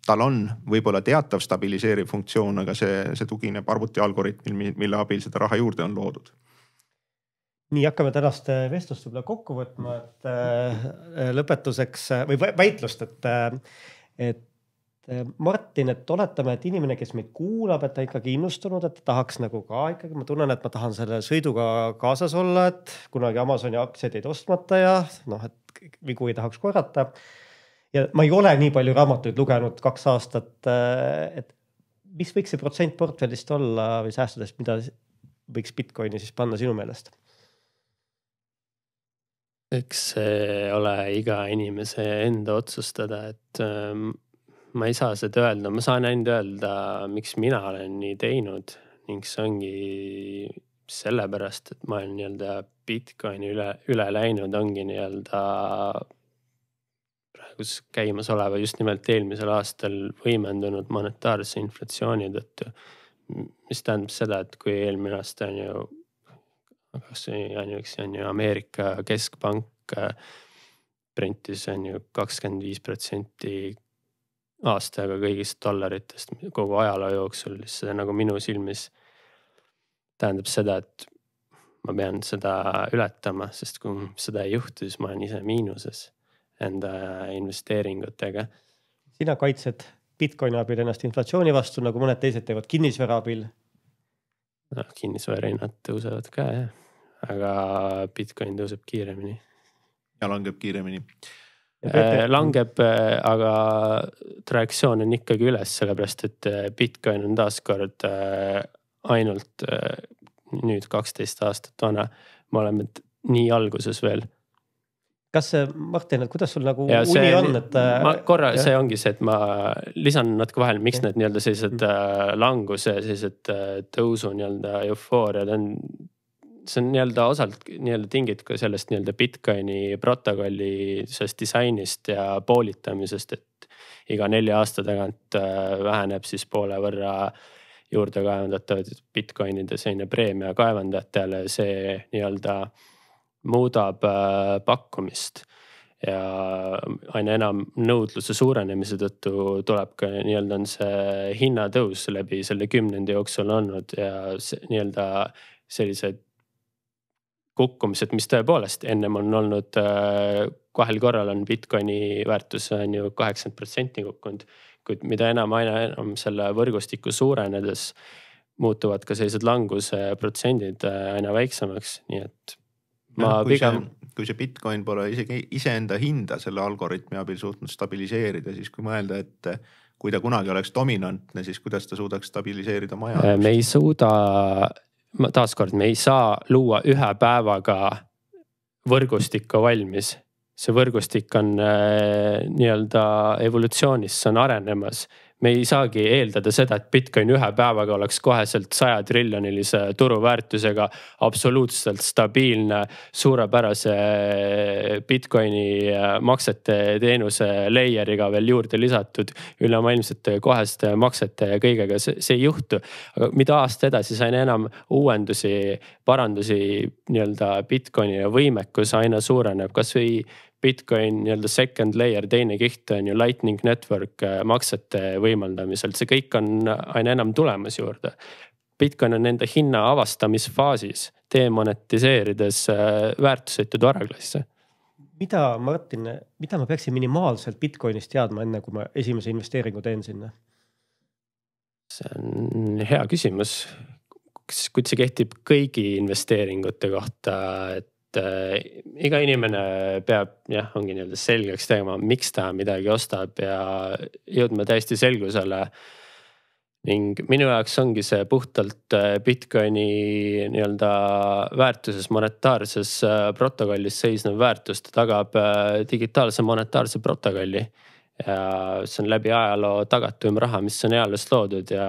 tal on võib-olla teatav stabiliseeriv funktsioon, aga see, see tugineb arvuti algoritmil, mille abil seda raha juurde on loodud nii hakkame tänast vestlust võib-olla kokku võtma, et äh, lõpetuseks või väitlust, et, et Äh, Martin, et oletame, et inimene, kes meid kuulab, et ta ikkagi innustunud, et ta tahaks nagu ka ikkagi, ma tunnen, et ma tahan selle sõiduga kaasas olla, et kunagi Amazoni aktsiaid jäid ostmata ja noh, et vigu ei tahaks korrata. Ja ma ei ole nii palju raamatuid lugenud kaks aastat. Äh, et mis võiks see protsent portfellist olla või säästudest, mida võiks Bitcoini siis panna sinu meelest? eks see ole iga inimese enda otsustada, et ähm, ma ei saa seda öelda, ma saan ainult öelda, miks mina olen nii teinud ning see ongi sellepärast, et ma olen nii-öelda Bitcoini üle, üle läinud, ongi nii-öelda praeguse käimasoleva just nimelt eelmisel aastal võimendunud monetaarse inflatsiooni tõttu. mis tähendab seda, et kui eelmine aasta on ju, kasvõi ainuüksi on ju Ameerika keskpank äh, printis on ju kakskümmend viis protsenti aastaga kõigist dollaritest kogu ajaloo jooksul, siis see nagu minu silmis tähendab seda, et ma pean seda ületama, sest kui seda ei juhtu, siis ma olen ise miinuses enda investeeringutega. sina kaitsed Bitcoini abil ennast inflatsiooni vastu, nagu mõned teised teevad kinnisvara abil. noh, kinnisvara hinnad tõusevad ka jah, aga Bitcoin tõuseb kiiremini. ja langeb kiiremini. Äh, langeb, äh, aga trajektsioon on ikkagi üles, sellepärast et äh, Bitcoin on taaskord ainult nüüd kaksteist aastat vana. me oleme nii alguses veel kas Martin, et kuidas sul nagu ja uni see, on, et? ma korra, see ongi see, et ma lisan natuke vahele, miks need nii-öelda sellised äh, languse, sellised äh, tõusu nii-öelda eufooriad on. see on nii-öelda osalt nii-öelda tingitud ka sellest nii-öelda Bitcoini protokolli sellest disainist ja poolitamisest, et iga nelja aasta tagant äh, väheneb siis poole võrra juurde kaevandatavad Bitcoinide selline preemia kaevandajatele, see nii-öelda muudab äh, pakkumist ja aina enam nõudluse suurenemise tõttu tuleb ka nii-öelda on see hinnatõus läbi selle kümnendi jooksul olnud ja nii-öelda sellised kukkumised, mis tõepoolest ennem on olnud äh, kahel korral on Bitcoini väärtus on ju kaheksakümmend protsenti kukkunud. kuid mida enam, aina enam selle võrgustiku suurenedes muutuvad ka sellised languse protsendid äh, aina väiksemaks, nii et ma kui pigem. kui see Bitcoin pole isegi iseenda hinda selle algoritmi abil suutnud stabiliseerida, siis kui mõelda, et kui ta kunagi oleks dominantne, siis kuidas ta suudaks stabiliseerida majandust? me ei suuda, taaskord me ei saa luua ühe päevaga võrgustikku valmis see võrgustik on äh, nii-öelda evolutsioonis, see on arenemas me ei saagi eeldada seda, et Bitcoin ühe päevaga oleks koheselt saja triljonilise turuväärtusega, absoluutselt stabiilne, suurepärase Bitcoini äh, maksete teenuse layer'iga veel juurde lisatud, ülemaailmsete koheste maksete ja kõigega, see, see ei juhtu. aga mida aasta edasi, sai aina enam uuendusi, parandusi nii-öelda Bitcoini võimekus aina suureneb, kasvõi Bitcoin nii-öelda second layer, teine kiht on ju lightning network äh, maksete võimaldamisel, see kõik on aina enam tulemas juurde. Bitcoin on enda hinna avastamisfaasis, demonetiseerides äh, väärtusetud varaklasse. mida, Martin, mida ma peaksin minimaalselt Bitcoinist teadma, enne kui ma esimese investeeringu teen sinna? see on hea küsimus. kuid see kehtib kõigi investeeringute kohta, et et äh, iga inimene peab jah, ongi nii-öelda selgeks tegema, miks ta midagi ostab ja jõudma täiesti selgusele. ning minu jaoks ongi see puhtalt äh, Bitcoini nii-öelda väärtuses, monetaarses äh, protokollis seisnev väärtus, ta tagab digitaalse monetaarse protokolli ja see on läbi ajaloo tagatuim raha, mis on eales loodud ja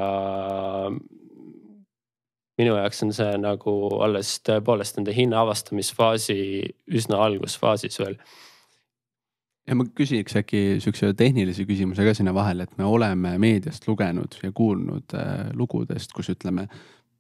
minu jaoks on see nagu alles tõepoolest nende hinna avastamisfaasi üsna algusfaasis veel. ja ma küsiks äkki sihukese tehnilise küsimuse ka sinna vahele, et me oleme meediast lugenud ja kuulnud äh, lugudest, kus ütleme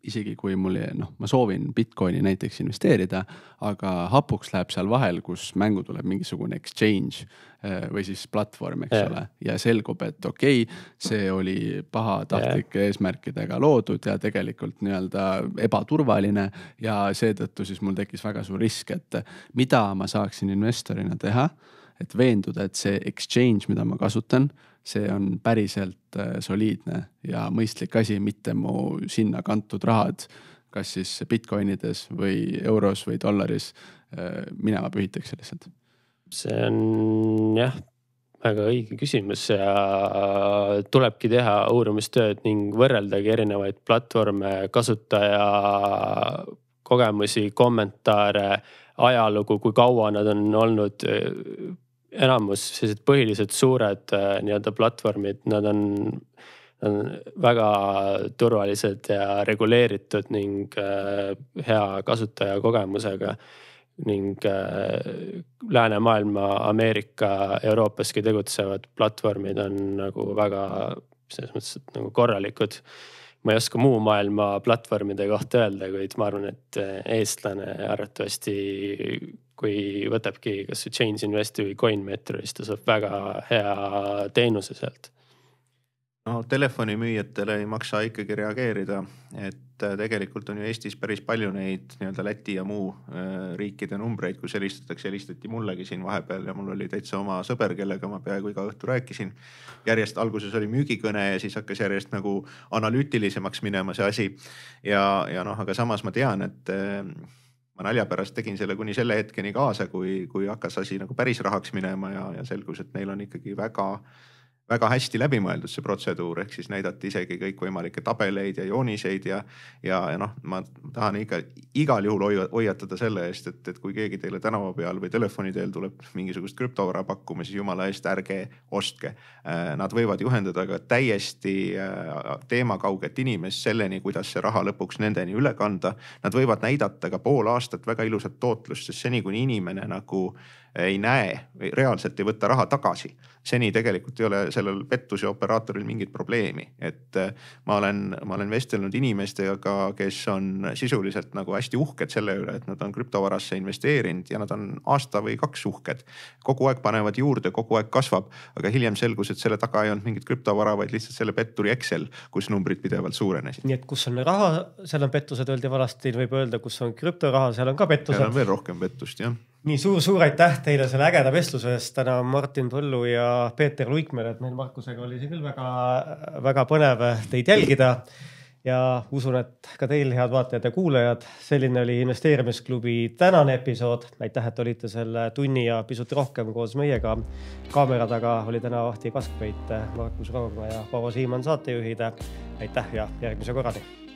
isegi kui mul noh, ma soovin Bitcoini näiteks investeerida, aga hapuks läheb seal vahel, kus mängu tuleb mingisugune exchange äh, või siis platvorm, eks yeah. ole. ja selgub, et okei okay,, see oli pahatahtlike eesmärkidega loodud ja tegelikult nii-öelda ebaturvaline. ja seetõttu siis mul tekkis väga suur risk, et mida ma saaksin investorina teha, et veenduda, et see exchange, mida ma kasutan see on päriselt äh, soliidne ja mõistlik asi, mitte mu sinna kantud rahad, kas siis Bitcoinides või euros või dollaris äh, minema pühitakse lihtsalt. see on jah, väga õige küsimus ja tulebki teha uurimistööd ning võrreldagi erinevaid platvorme, kasutaja kogemusi, kommentaare, ajalugu, kui kaua nad on olnud enamus sellised põhilised suured äh, nii-öelda platvormid, nad on, nad on väga turvalised ja reguleeritud ning äh, hea kasutajakogemusega. ning äh, läänemaailma, Ameerika, Euroopaski tegutsevad platvormid on nagu väga selles mõttes, et nagu korralikud. ma ei oska muu maailma platvormide kohta öelda, kuid ma arvan, et eestlane arvatavasti kui võtabki kasvõi Change Investi või CoinMetro, siis ta saab väga hea teenuse sealt no telefonimüüjatele ei maksa ikkagi reageerida, et äh, tegelikult on ju Eestis päris palju neid nii-öelda Läti ja muu äh, riikide numbreid, kus helistatakse, helistati mullegi siin vahepeal ja mul oli täitsa oma sõber, kellega ma peaaegu iga õhtu rääkisin. järjest alguses oli müügikõne ja siis hakkas järjest nagu analüütilisemaks minema see asi. ja, ja noh, aga samas ma tean, et äh, ma nalja pärast tegin selle kuni selle hetkeni kaasa, kui, kui hakkas asi nagu päris rahaks minema ja, ja selgus, et neil on ikkagi väga väga hästi läbimõeldud see protseduur, ehk siis näidati isegi kõikvõimalikke tabeleid ja jooniseid ja. ja, ja noh, ma tahan ikka igal juhul hoiatada selle eest, et, et kui keegi teile tänava peal või telefoni teel tuleb mingisugust krüptovara pakkuma, siis jumala eest ärge ostke. Äh, nad võivad juhendada ka täiesti äh, teemakauget inimest selleni, kuidas see raha lõpuks nendeni üle kanda. Nad võivad näidata ka pool aastat väga ilusat tootlust, sest seni kuni inimene nagu ei näe reaalselt ei võta raha tagasi. seni tegelikult ei ole sellel pettuse operaatoril mingit probleemi, et äh, ma olen, ma olen vestelnud inimestega kes on sisuliselt nagu hästi uhked selle üle, et nad on krüptovarasse investeerinud ja nad on aasta või kaks uhked. kogu aeg panevad juurde, kogu aeg kasvab, aga hiljem selgus, et selle taga ei olnud mingit krüptovara, vaid lihtsalt selle petturi Excel, kus numbrid pidevalt suurenesid. nii et kus on raha, seal on pettused, öeldi vanasti, võib öelda, kus on krüptoraha, seal on ka pettused. seal on veel rohkem pettust jah nii suur-suur aitäh teile selle ägeda vestluse eest täna Martin Põllu ja Peeter Luikmäe, et meil Markusega oli siin küll väga-väga põnev teid jälgida. ja usun, et ka teil, head vaatajad ja kuulajad, selline oli investeerimisklubi tänane episood. aitäh, et olite selle tunni ja pisut rohkem koos meiega. kaamera taga oli täna Ahti Kaskpeit, Markus Raudma ja Paavo Siimann saatejuhid. aitäh ja järgmise korrani